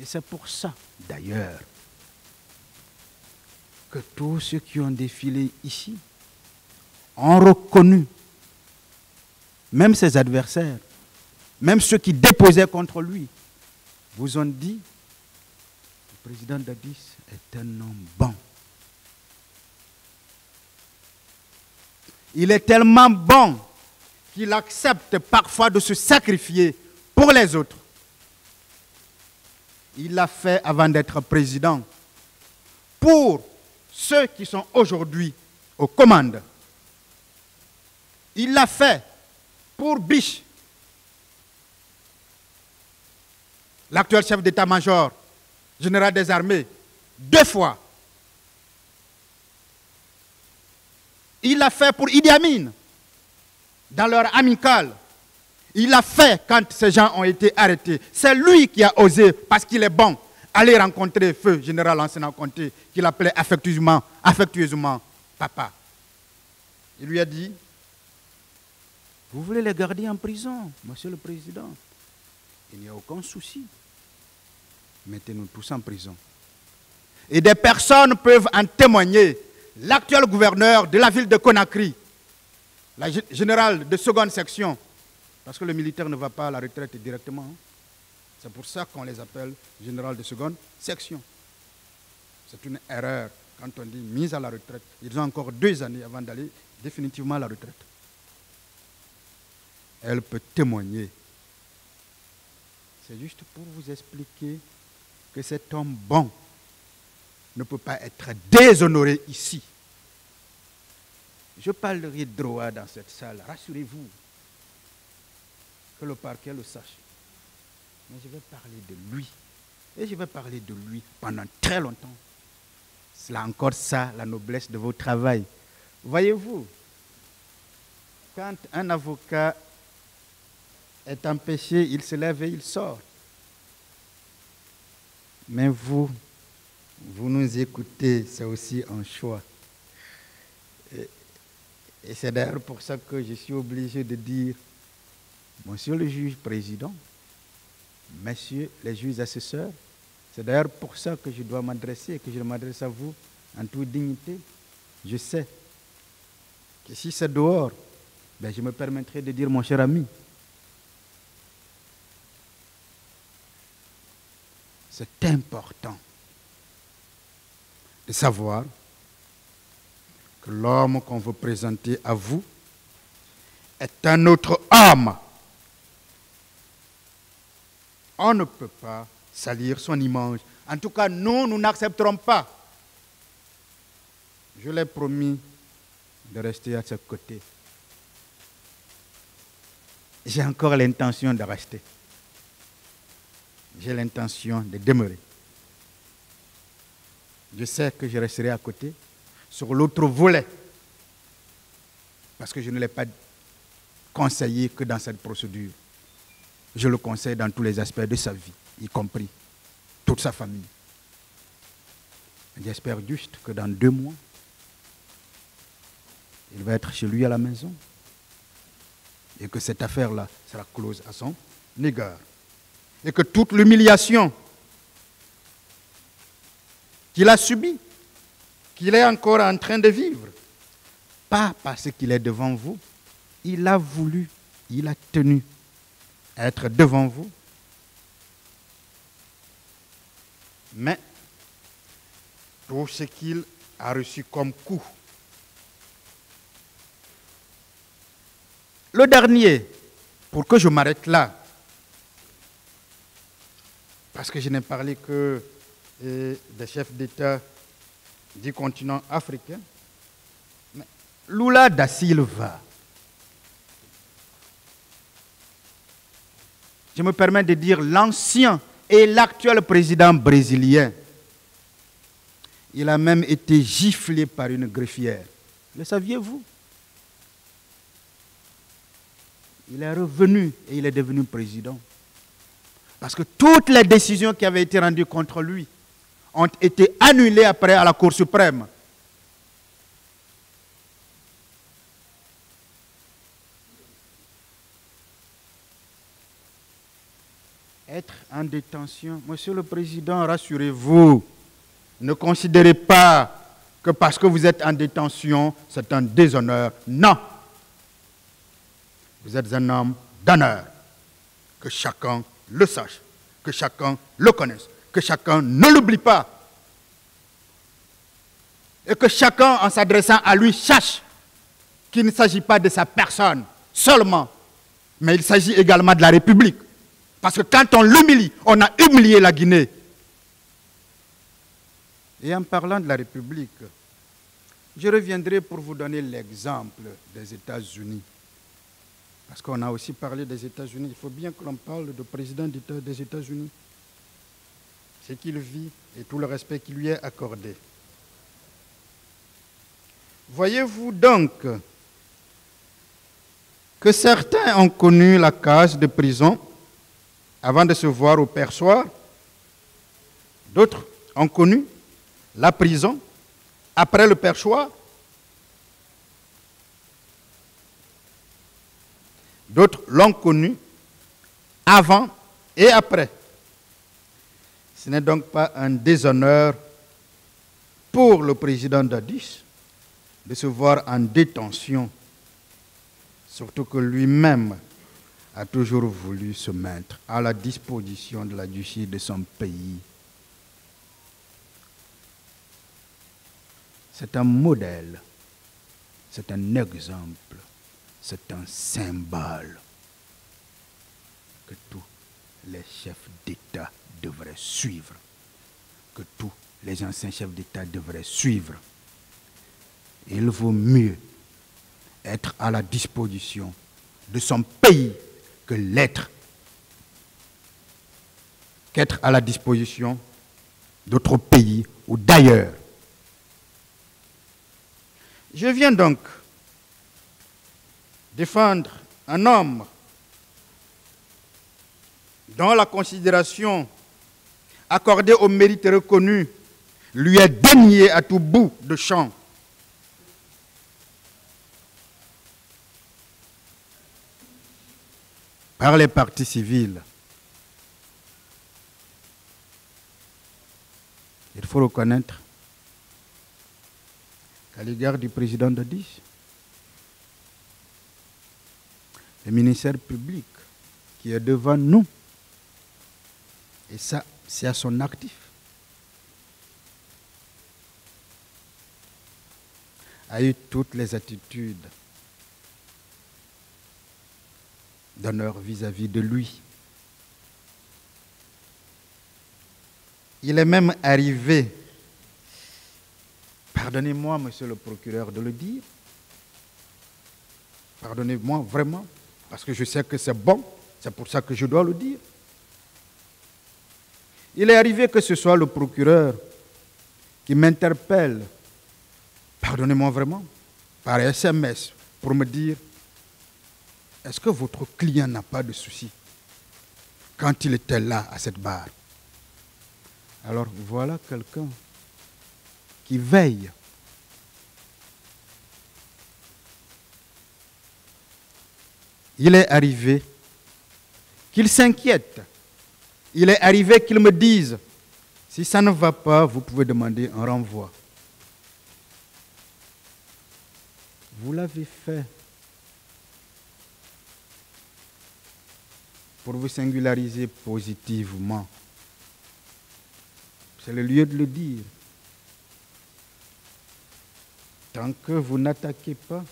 Et c'est pour ça, d'ailleurs, que tous ceux qui ont défilé ici ont reconnu, même ses adversaires, même ceux qui déposaient contre lui, vous ont dit, le président Dadis est un homme bon. Il est tellement bon qu'il accepte parfois de se sacrifier pour les autres. Il l'a fait avant d'être président. Pour ceux qui sont aujourd'hui aux commandes. Il l'a fait pour Biche, l'actuel chef d'état-major, général des armées, deux fois. Il l'a fait pour Idi Amin, dans leur amicale. Il l'a fait quand ces gens ont été arrêtés. C'est lui qui a osé, parce qu'il est bon, aller rencontrer Feu Général Ancien Comté, qu'il appelait affectueusement, affectueusement papa. Il lui a dit, vous voulez les garder en prison, monsieur le président? Il n'y a aucun souci. Mettez-nous tous en prison. Et des personnes peuvent en témoigner. L'actuel gouverneur de la ville de Conakry, la générale de seconde section, parce que le militaire ne va pas à la retraite directement. Hein. C'est pour ça qu'on les appelle général de seconde section. C'est une erreur quand on dit mise à la retraite. Ils ont encore deux années avant d'aller définitivement à la retraite. Elle peut témoigner. C'est juste pour vous expliquer que cet homme bon ne peut pas être déshonoré ici. Je parlerai droit dans cette salle, rassurez-vous, que le parquet le sache. Mais je vais parler de lui. Et je vais parler de lui pendant très longtemps. C'est encore ça, la noblesse de votre travail. Voyez-vous, quand un avocat est empêché, il se lève et il sort. Mais vous, vous nous écoutez, c'est aussi un choix. Et, c'est d'ailleurs pour ça que je suis obligé de dire, Monsieur le juge président, Messieurs les juges assesseurs, c'est d'ailleurs pour ça que je dois m'adresser et que je m'adresse à vous en toute dignité. Je sais que si c'est dehors, ben je me permettrai de dire, mon cher ami, c'est important de savoir que l'homme qu'on veut présenter à vous est un autre homme. On ne peut pas salir son image. En tout cas, nous, nous n'accepterons pas. Je l'ai promis de rester à ce côté. J'ai encore l'intention de rester. J'ai l'intention de demeurer. Je sais que je resterai à côté sur l'autre volet. Parce que je ne l'ai pas conseillé que dans cette procédure. Je le conseille dans tous les aspects de sa vie, y compris toute sa famille. J'espère juste que dans deux mois, il va être chez lui à la maison et que cette affaire-là sera close à son égard. Et que toute l'humiliation qu'il a subie, qu'il est encore en train de vivre, pas parce qu'il est devant vous, il a voulu, il a tenu être devant vous, mais tout ce qu'il a reçu comme coup. Le dernier, pour que je m'arrête là, parce que je n'ai parlé que des chefs d'État du continent africain, mais Lula da Silva, je me permets de dire l'ancien et l'actuel président brésilien. Il a même été giflé par une greffière. Le saviez-vous? Il est revenu et il est devenu président. Parce que toutes les décisions qui avaient été rendues contre lui ont été annulées après à la Cour suprême. Être en détention, Monsieur le Président, rassurez-vous, ne considérez pas que parce que vous êtes en détention, c'est un déshonneur. Non. Vous êtes un homme d'honneur. Que chacun le sache, que chacun le connaisse, que chacun ne l'oublie pas. Et que chacun, en s'adressant à lui, sache qu'il ne s'agit pas de sa personne seulement, mais il s'agit également de la République. Parce que quand on l'humilie, on a humilié la Guinée. Et en parlant de la République, je reviendrai pour vous donner l'exemple des États-Unis. Parce qu'on a aussi parlé des États-Unis. Il faut bien que l'on parle du président des États-Unis. Ce qu'il vit et tout le respect qui lui est accordé. Voyez-vous donc que certains ont connu la case de prison avant de se voir au perchoir. D'autres ont connu la prison après le perchoir. D'autres l'ont connu avant et après. Ce n'est donc pas un déshonneur pour le président Dadis de se voir en détention, surtout que lui-même a toujours voulu se mettre à la disposition de la justice de son pays. C'est un modèle, c'est un exemple, c'est un symbole que tous les chefs d'État devraient suivre, que tous les anciens chefs d'État devraient suivre. Il vaut mieux être à la disposition de son pays que l'être, qu'être à la disposition d'autres pays ou d'ailleurs. Je viens donc défendre un homme dont la considération accordée au mérite reconnu lui est déniée à tout bout de champ. par les partis civils. Il faut reconnaître qu'à l'égard du président de le ministère public qui est devant nous, et ça, c'est à son actif, a eu toutes les attitudes d'honneur vis-à-vis de lui. Il est même arrivé, pardonnez-moi, monsieur le procureur, de le dire, pardonnez-moi vraiment, parce que je sais que c'est bon, c'est pour ça que je dois le dire. Il est arrivé que ce soit le procureur qui m'interpelle, pardonnez-moi vraiment, par SMS, pour me dire, est-ce que votre client n'a pas de souci quand il était là à cette barre? Alors voilà quelqu'un qui veille. Il est arrivé qu'il s'inquiète. Il est arrivé qu'il me dise, si ça ne va pas, vous pouvez demander un renvoi. Vous l'avez fait. pour vous singulariser positivement. C'est le lieu de le dire. Tant que vous n'attaquez pas,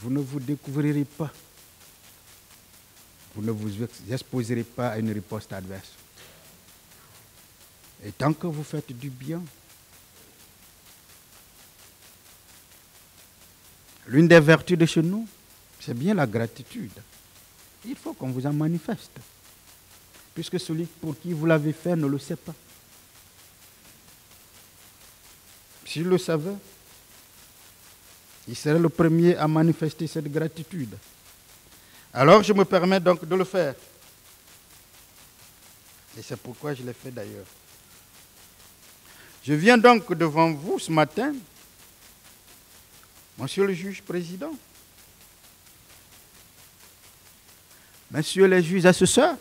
vous ne vous découvrirez pas. Vous ne vous exposerez pas à une riposte adverse. Et tant que vous faites du bien, L'une des vertus de chez nous, c'est bien la gratitude. Il faut qu'on vous en manifeste. Puisque celui pour qui vous l'avez fait ne le sait pas. S'il le savait, il serait le premier à manifester cette gratitude. Alors je me permets donc de le faire. Et c'est pourquoi je l'ai fait d'ailleurs. Je viens donc devant vous ce matin, Monsieur le juge président, Messieurs les juges assesseurs,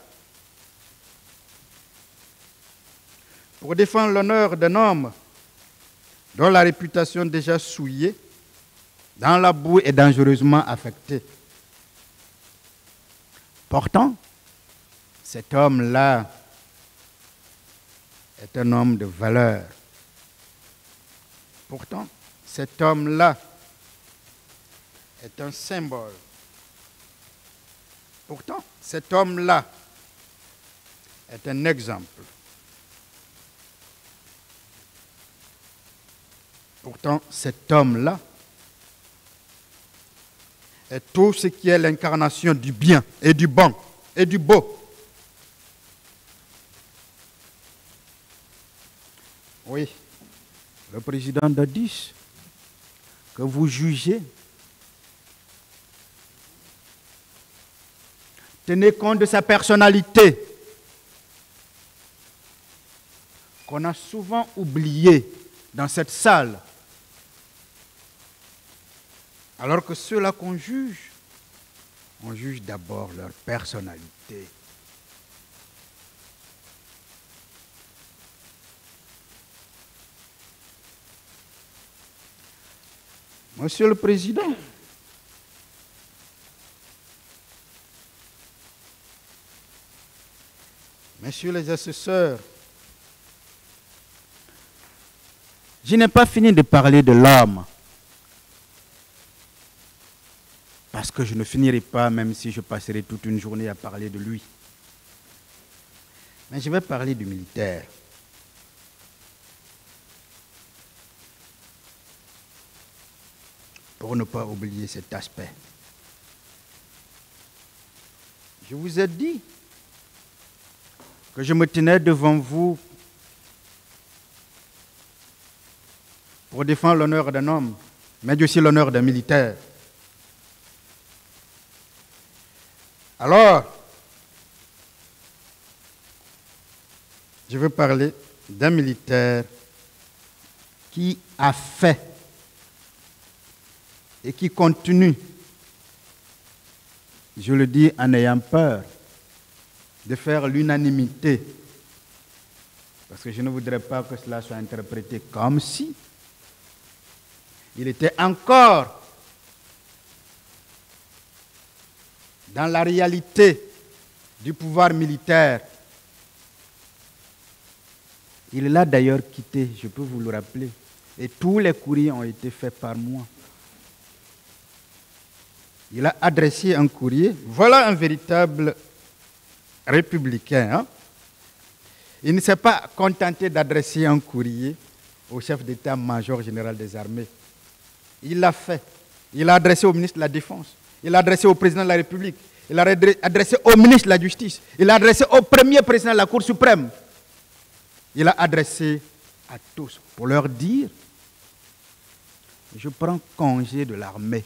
pour défendre l'honneur d'un homme dont la réputation déjà souillée, dans la boue et dangereusement affectée. Pourtant, cet homme-là est un homme de valeur. Pourtant, cet homme-là est un symbole. Pourtant, cet homme-là est un exemple. Pourtant, cet homme-là est tout ce qui est l'incarnation du bien et du bon et du beau. Oui, le président Dadis, que vous jugez, tenez compte de sa personnalité, qu'on a souvent oublié dans cette salle. Alors que ceux-là qu'on juge, on juge d'abord leur personnalité. Monsieur le Président, Messieurs les assesseurs, je n'ai pas fini de parler de l'homme. Parce que je ne finirai pas, même si je passerai toute une journée à parler de lui. Mais je vais parler du militaire. Pour ne pas oublier cet aspect. Je vous ai dit que je me tenais devant vous pour défendre l'honneur d'un homme, mais aussi l'honneur d'un militaire. Alors, je veux parler d'un militaire qui a fait et qui continue, je le dis en ayant peur, de faire l'unanimité. Parce que je ne voudrais pas que cela soit interprété comme si il était encore dans la réalité du pouvoir militaire. Il l'a d'ailleurs quitté, je peux vous le rappeler. Et tous les courriers ont été faits par moi. Il a adressé un courrier. Voilà un véritable républicain. Hein. Il ne s'est pas contenté d'adresser un courrier au chef d'état-major général des armées. Il l'a fait. Il l'a adressé au ministre de la Défense. Il l'a adressé au président de la République. Il l'a adressé au ministre de la Justice. Il l'a adressé au premier président de la Cour suprême. Il l'a adressé à tous pour leur dire, je prends congé de l'armée.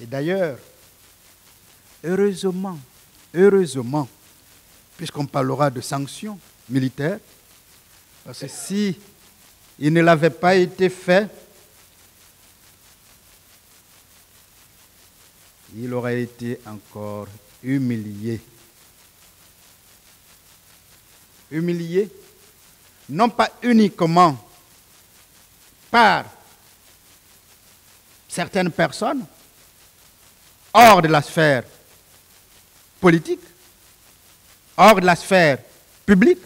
Et d'ailleurs, heureusement, heureusement, puisqu'on parlera de sanctions militaires, parce que si il ne l'avait pas été fait, il aurait été encore humilié. Humilié, non pas uniquement par certaines personnes hors de la sphère politique, hors de la sphère publique,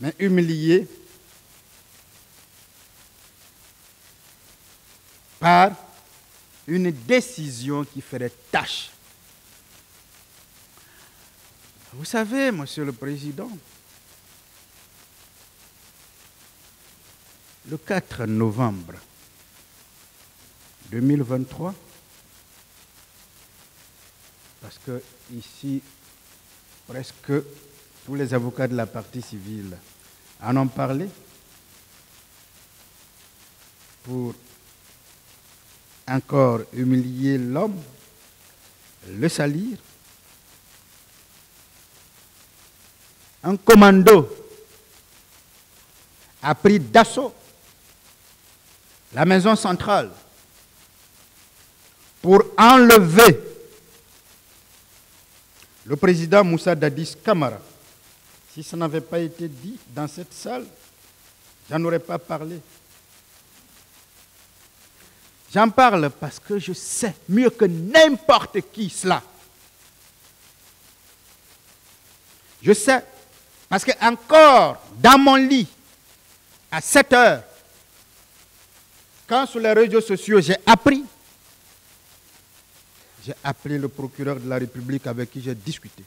mais humilié par une décision qui ferait tâche. Vous savez, Monsieur le Président, le 4 novembre 2023, parce que ici, presque tous les avocats de la partie civile en ont parlé pour encore humilier l'homme, le salir. Un commando a pris d'assaut la maison centrale pour enlever le président Moussa Dadis Kamara. Si ça n'avait pas été dit dans cette salle, j'en aurais pas parlé. J'en parle parce que je sais mieux que n'importe qui cela. Je sais, parce que encore dans mon lit, à 7 heures, quand sur les réseaux sociaux j'ai appris, j'ai appelé le procureur de la République avec qui j'ai discuté.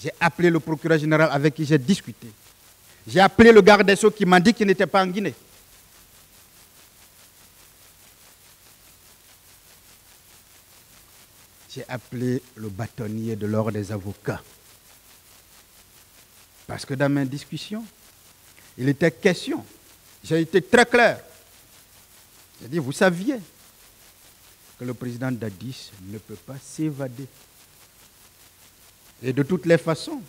J'ai appelé le procureur général avec qui j'ai discuté. J'ai appelé le garde des Sceaux qui m'a dit qu'il n'était pas en Guinée. J'ai appelé le bâtonnier de l'ordre des avocats. Parce que dans mes discussions, il était question, j'ai été très clair. J'ai dit, vous saviez que le président Dadis ne peut pas s'évader. Et de toutes les façons,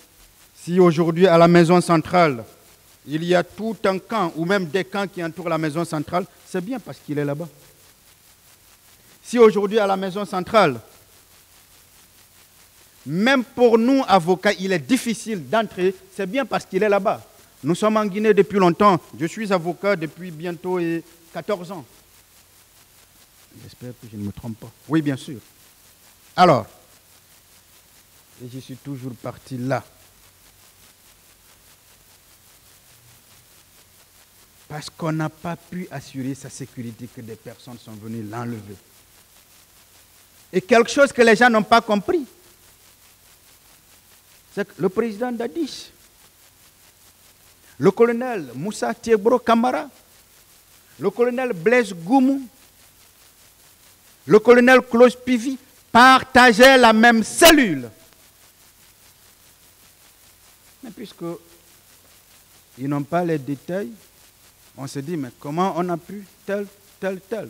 si aujourd'hui à la maison centrale, il y a tout un camp ou même des camps qui entourent la maison centrale, c'est bien parce qu'il est là-bas. Si aujourd'hui à la maison centrale, même pour nous, avocats, il est difficile d'entrer, c'est bien parce qu'il est là-bas. Nous sommes en Guinée depuis longtemps. Je suis avocat depuis bientôt 14 ans. J'espère que je ne me trompe pas. Oui, bien sûr. Alors, et je suis toujours parti là. Parce qu'on n'a pas pu assurer sa sécurité que des personnes sont venues l'enlever. Et quelque chose que les gens n'ont pas compris, le président Dadis, le colonel Moussa Thiebro Kamara, le colonel Blaise Goumou, le colonel Klaus Pivi partageaient la même cellule. Mais puisque ils n'ont pas les détails, on se dit, mais comment on a pu tel, tel, tel?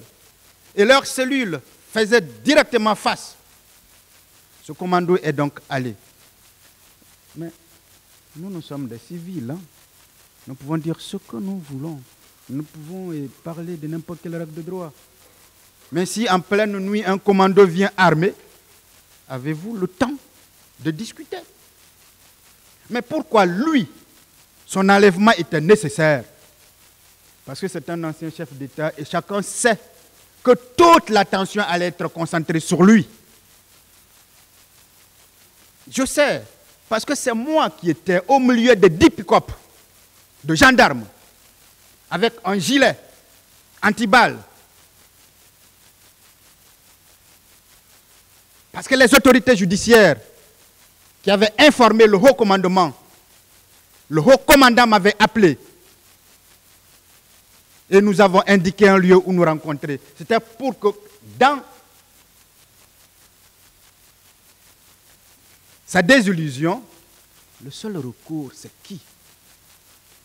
Et leur cellule faisait directement face. Ce commando est donc allé. Nous, nous sommes des civils. Hein. Nous pouvons dire ce que nous voulons. Nous pouvons parler de n'importe quelle règle de droit. Mais si en pleine nuit un commando vient armé, avez-vous le temps de discuter? Mais pourquoi lui, son enlèvement était nécessaire? Parce que c'est un ancien chef d'État et chacun sait que toute l'attention allait être concentrée sur lui. Je sais, parce que c'est moi qui étais au milieu des dix pick de gendarmes, avec un gilet anti-balle, Parce que les autorités judiciaires qui avaient informé le haut commandement, le haut commandant m'avait appelé. Et nous avons indiqué un lieu où nous rencontrer. C'était pour que dans sa désillusion, le seul recours, c'est qui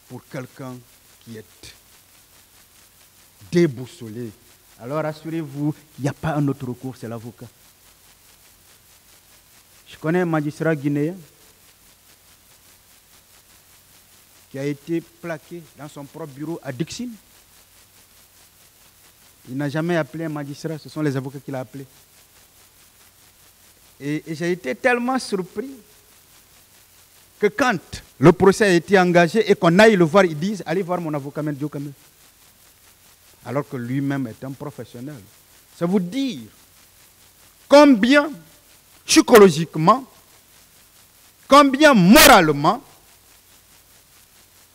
Pour quelqu'un qui est déboussolé? Alors assurez-vous qu'il n'y a pas un autre recours, c'est l'avocat. Je connais un magistrat guinéen qui a été plaqué dans son propre bureau à Dixon. Il n'a jamais appelé un magistrat, ce sont les avocats qui l'ont appelé. Et, j'ai été tellement surpris que quand le procès a été engagé et qu'on aille le voir, ils disent Allez voir mon avocat Mendio Alors que lui-même est un professionnel. Ça vous dire combien psychologiquement, combien moralement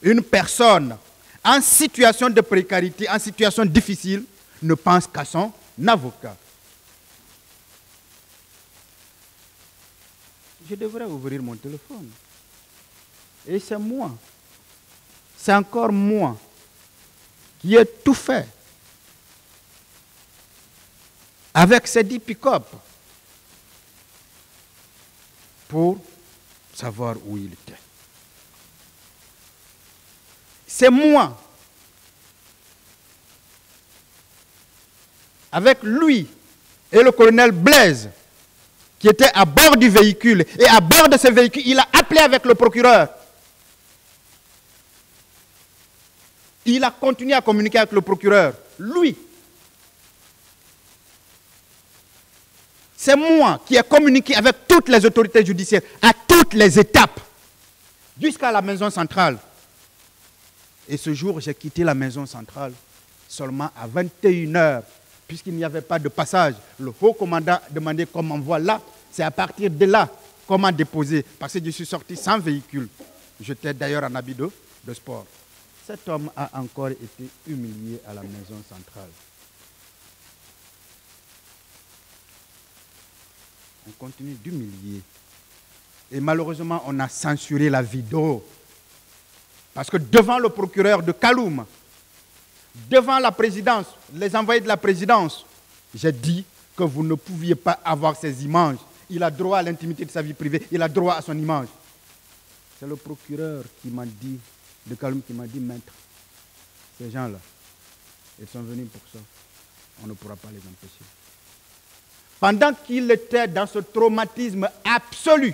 une personne en situation de précarité, en situation difficile, ne pense qu'à son avocat. Je devrais ouvrir mon téléphone. Et c'est moi, c'est encore moi qui ai tout fait avec ces dix pick-up pour savoir où il était. C'est moi avec lui et le colonel Blaise, qui était à bord du véhicule. Et à bord de ce véhicule, il a appelé avec le procureur. Il a continué à communiquer avec le procureur. Lui. C'est moi qui ai communiqué avec toutes les autorités judiciaires à toutes les étapes, jusqu'à la maison centrale. Et ce jour, j'ai quitté la maison centrale seulement à 21h, puisqu'il n'y avait pas de passage. Le haut commandant demandait comment voilà. C'est à partir de là comment déposer, parce que je suis sorti sans véhicule. J'étais d'ailleurs en habit de sport. Cet homme a encore été humilié à la maison centrale. On continue d'humilier. Et malheureusement, on a censuré la vidéo. Parce que devant le procureur de Kaloum, devant la présidence, les envoyés de la présidence, j'ai dit que vous ne pouviez pas avoir ces images. Il a droit à l'intimité de sa vie privée, il a droit à son image. C'est le procureur qui m'a dit, de Kaloum, qui m'a dit, maître, ces gens-là, ils sont venus pour ça. On ne pourra pas les empêcher. Pendant qu'il était dans ce traumatisme absolu,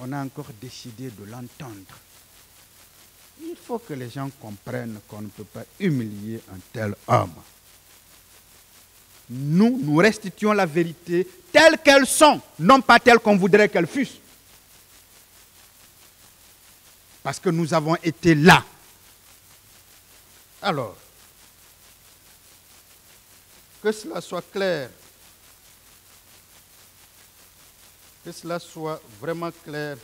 on a encore décidé de l'entendre. Il faut que les gens comprennent qu'on ne peut pas humilier un tel homme. Nous, nous restituons la vérité telle qu'elles sont, non pas telle qu'on voudrait qu'elles fussent. Parce que nous avons été là. Alors, que cela soit clair, que cela soit vraiment clair.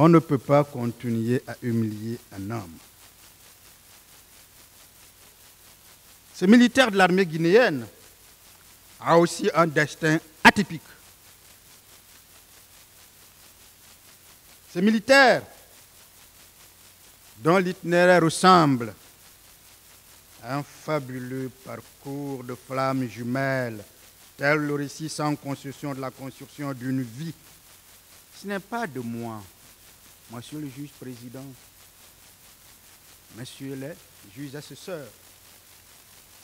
On ne peut pas continuer à humilier un homme. Ce militaire de l'armée guinéenne a aussi un destin atypique. Ce militaire, dont l'itinéraire ressemble à un fabuleux parcours de flammes jumelles, tel le récit sans construction de la construction d'une vie, ce n'est pas de moi, monsieur le juge président, monsieur le juge assesseur,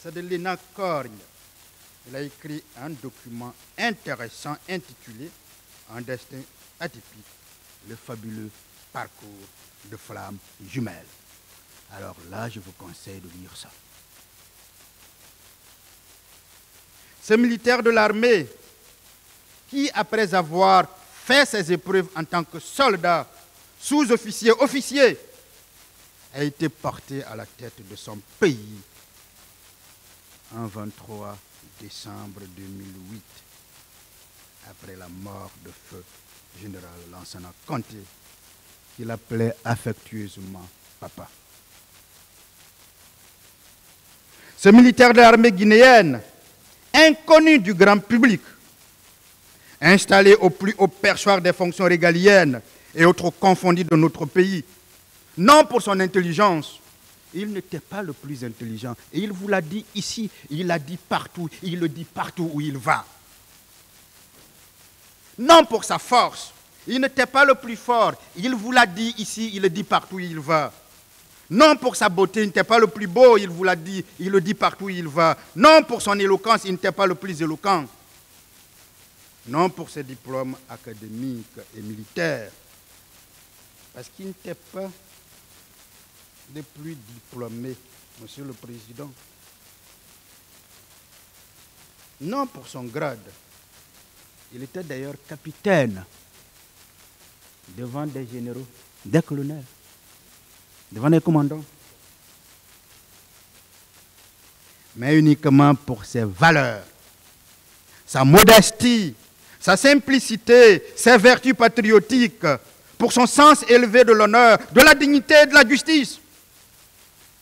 c'est de Léna Corgne. Il a écrit un document intéressant intitulé Un destin atypique, le fabuleux parcours de flammes jumelles. Alors là, je vous conseille de lire ça. Ce militaire de l'armée qui, après avoir fait ses épreuves en tant que soldat, sous-officier, officier, a été porté à la tête de son pays en 23 décembre 2008, après la mort de feu général Lansana Conté, qu'il appelait affectueusement papa. Ce militaire de l'armée guinéenne, inconnu du grand public, installé au plus haut perchoir des fonctions régaliennes et autres confondus de notre pays, non pour son intelligence, il n'était pas le plus intelligent. Et il vous l'a dit ici, il l'a dit partout, il le dit partout où il va. Non pour sa force, il n'était pas le plus fort. Il vous l'a dit ici, il le dit partout où il va. Non pour sa beauté, il n'était pas le plus beau, il vous l'a dit, il le dit partout où il va. Non pour son éloquence, il n'était pas le plus éloquent. Non pour ses diplômes académiques et militaires. Parce qu'il n'était pas le plus diplômé, Monsieur le Président. Non pour son grade. Il était d'ailleurs capitaine devant des généraux, des colonels, devant des commandants. Mais uniquement pour ses valeurs, sa modestie, sa simplicité, ses vertus patriotiques, pour son sens élevé de l'honneur, de la dignité de la justice,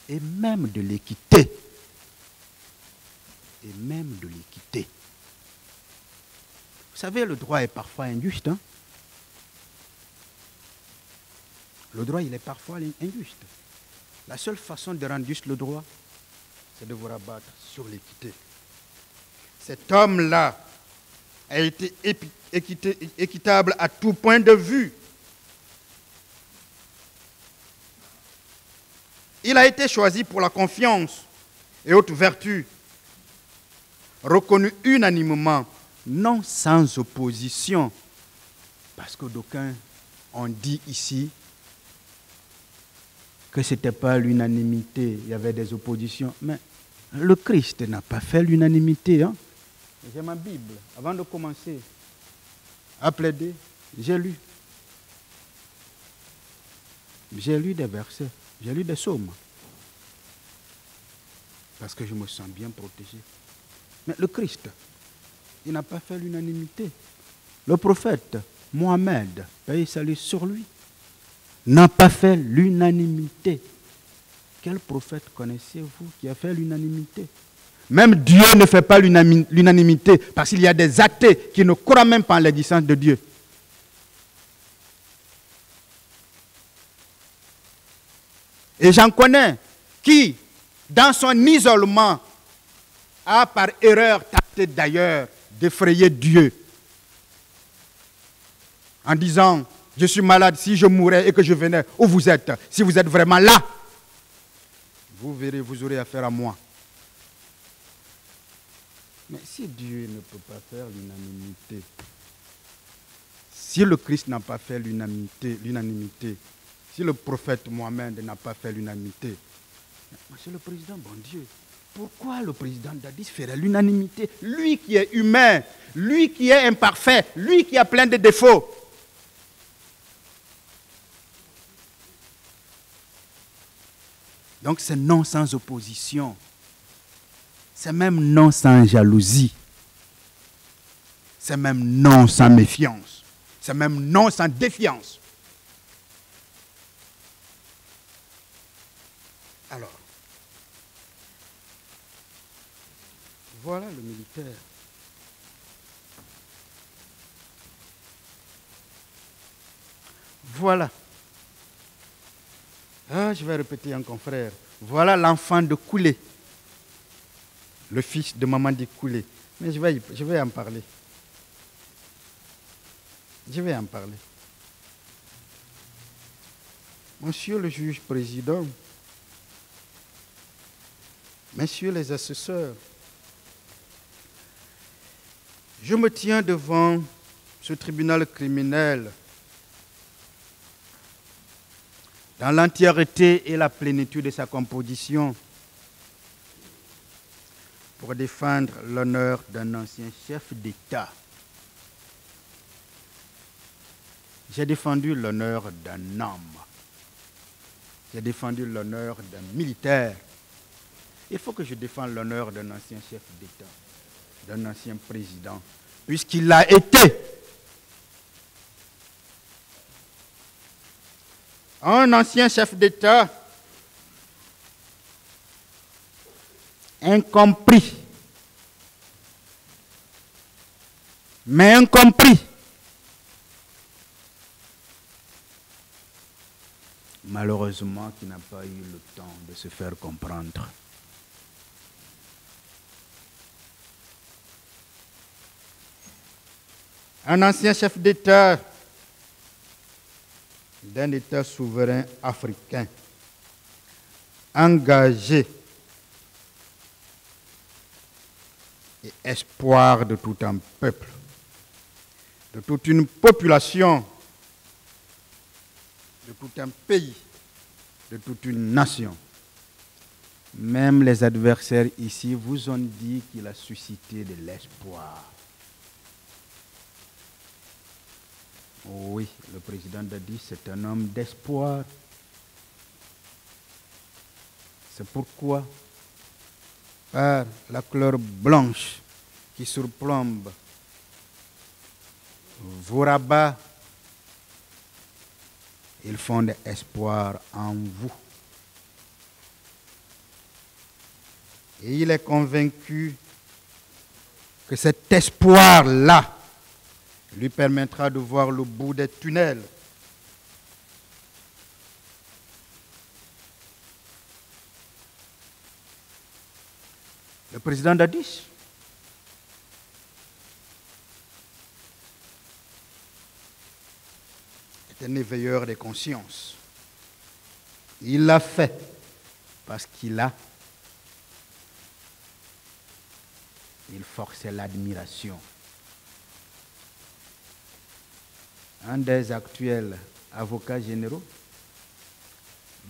et même de l'équité. Et même de l'équité. Vous savez, le droit est parfois injuste. Hein? Le droit, il est parfois injuste. La seule façon de rendre juste le droit, c'est de vous rabattre sur l'équité. Cet homme-là a été équitable à tout point de vue. Il a été choisi pour la confiance et haute vertu, reconnu unanimement, non sans opposition, parce que d'aucuns ont dit ici que ce n'était pas l'unanimité, il y avait des oppositions, mais le Christ n'a pas fait l'unanimité. Hein? J'ai ma Bible, avant de commencer à plaider, j'ai lu. J'ai lu des versets, j'ai lu des psaumes. Parce que je me sens bien protégé. Mais le Christ, il n'a pas fait l'unanimité. Le prophète Mohamed, paix salut sur lui, n'a pas fait l'unanimité. Quel prophète connaissez-vous qui a fait l'unanimité? Même Dieu ne fait pas l'unanimité parce qu'il y a des athées qui ne croient même pas en l'existence de Dieu. Et j'en connais qui, dans son isolement, a par erreur tenté d'ailleurs d'effrayer Dieu en disant, je suis malade, si je mourais et que je venais où vous êtes, si vous êtes vraiment là, vous verrez, vous aurez affaire à moi. Mais si Dieu ne peut pas faire l'unanimité, si le Christ n'a pas fait l'unanimité, l'unanimité, si le prophète Mohamed n'a pas fait l'unanimité, Monsieur le Président, bon Dieu, pourquoi le président Dadis ferait l'unanimité? Lui qui est humain, lui qui est imparfait, lui qui a plein de défauts. Donc c'est non sans opposition. C'est même non sans jalousie. C'est même non sans méfiance. C'est même non sans défiance. Voilà le militaire. Voilà. Ah, je vais répéter un confrère. Voilà l'enfant de Coulé, le fils de Mamadi Coulé. Mais je vais, je vais en parler. Je vais en parler. Monsieur le juge président, messieurs les assesseurs, je me tiens devant ce tribunal criminel dans l'entièreté et la plénitude de sa composition pour défendre l'honneur d'un ancien chef d'État. J'ai défendu l'honneur d'un homme. J'ai défendu l'honneur d'un militaire. Il faut que je défende l'honneur d'un ancien chef d'État, d'un ancien président, puisqu'il l'a été. Un ancien chef d'État incompris, mais incompris. Malheureusement, qui n'a pas eu le temps de se faire comprendre. Un ancien chef d'État d'un État souverain africain, engagé et espoir de tout un peuple, de toute une population, de tout un pays, de toute une nation. Même les adversaires ici vous ont dit qu'il a suscité de l'espoir. Oui, le président Dadi, c'est un homme d'espoir. C'est pourquoi, par la couleur blanche qui surplombe vos rabats, ils font de espoir en vous. Et il est convaincu que cet espoir-là lui permettra de voir le bout des tunnels. Le président Dadis est un éveilleur des consciences. Il l'a fait Parce qu'il a, il forçait l'admiration. Un des actuels avocats généraux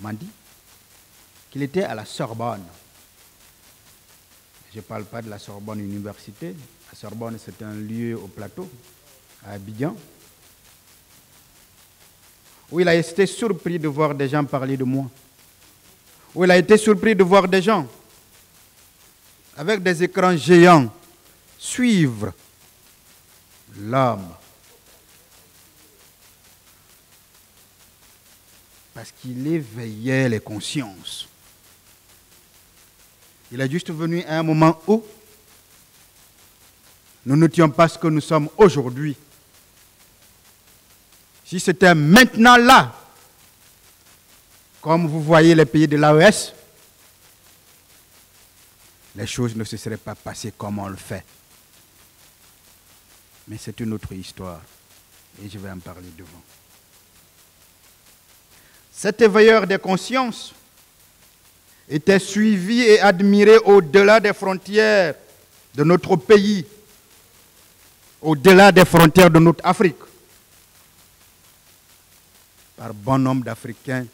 m'a dit qu'il était à la Sorbonne. Je ne parle pas de la Sorbonne Université. La Sorbonne, c'est un lieu au plateau, à Abidjan, où il a été surpris de voir des gens parler de moi. Où il a été surpris de voir des gens avec des écrans géants suivre l'homme. Parce qu'il éveillait les consciences. Il est juste venu à un moment où nous n'étions pas ce que nous sommes aujourd'hui. Si c'était maintenant là, comme vous voyez les pays de l'AES, les choses ne se seraient pas passées comme on le fait. Mais c'est une autre histoire et je vais en parler devant. Cet éveilleur des consciences était suivi et admiré au-delà des frontières de notre pays, au-delà des frontières de notre Afrique, par bon nombre d'Africains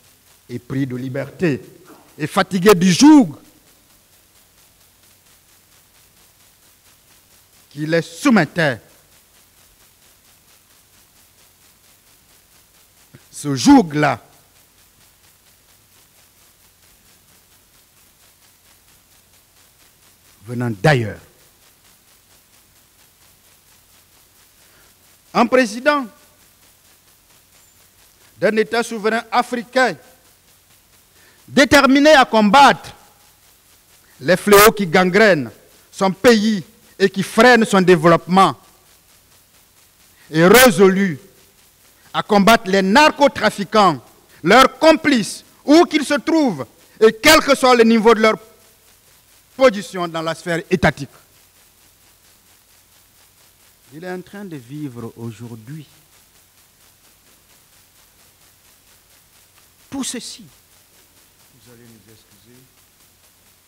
épris de liberté et fatigués du joug qui les soumettait. Ce joug-là venant d'ailleurs. Un président d'un État souverain africain déterminé à combattre les fléaux qui gangrènent son pays et qui freinent son développement, et résolu à combattre les narcotrafiquants, leurs complices, où qu'ils se trouvent, et quel que soit le niveau de leur position dans la sphère étatique. Il est en train de vivre aujourd'hui tout ceci. Vous allez nous excuser,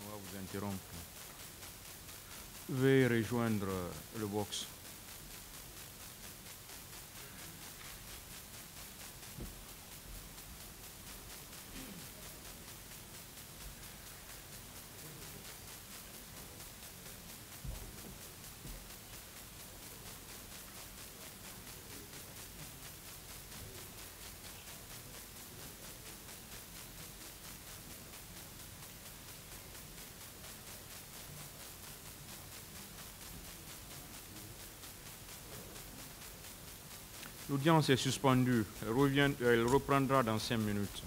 on va vous interrompre. Veuillez rejoindre le box. L'audience est suspendue. Elle, revient- elle reprendra dans cinq minutes.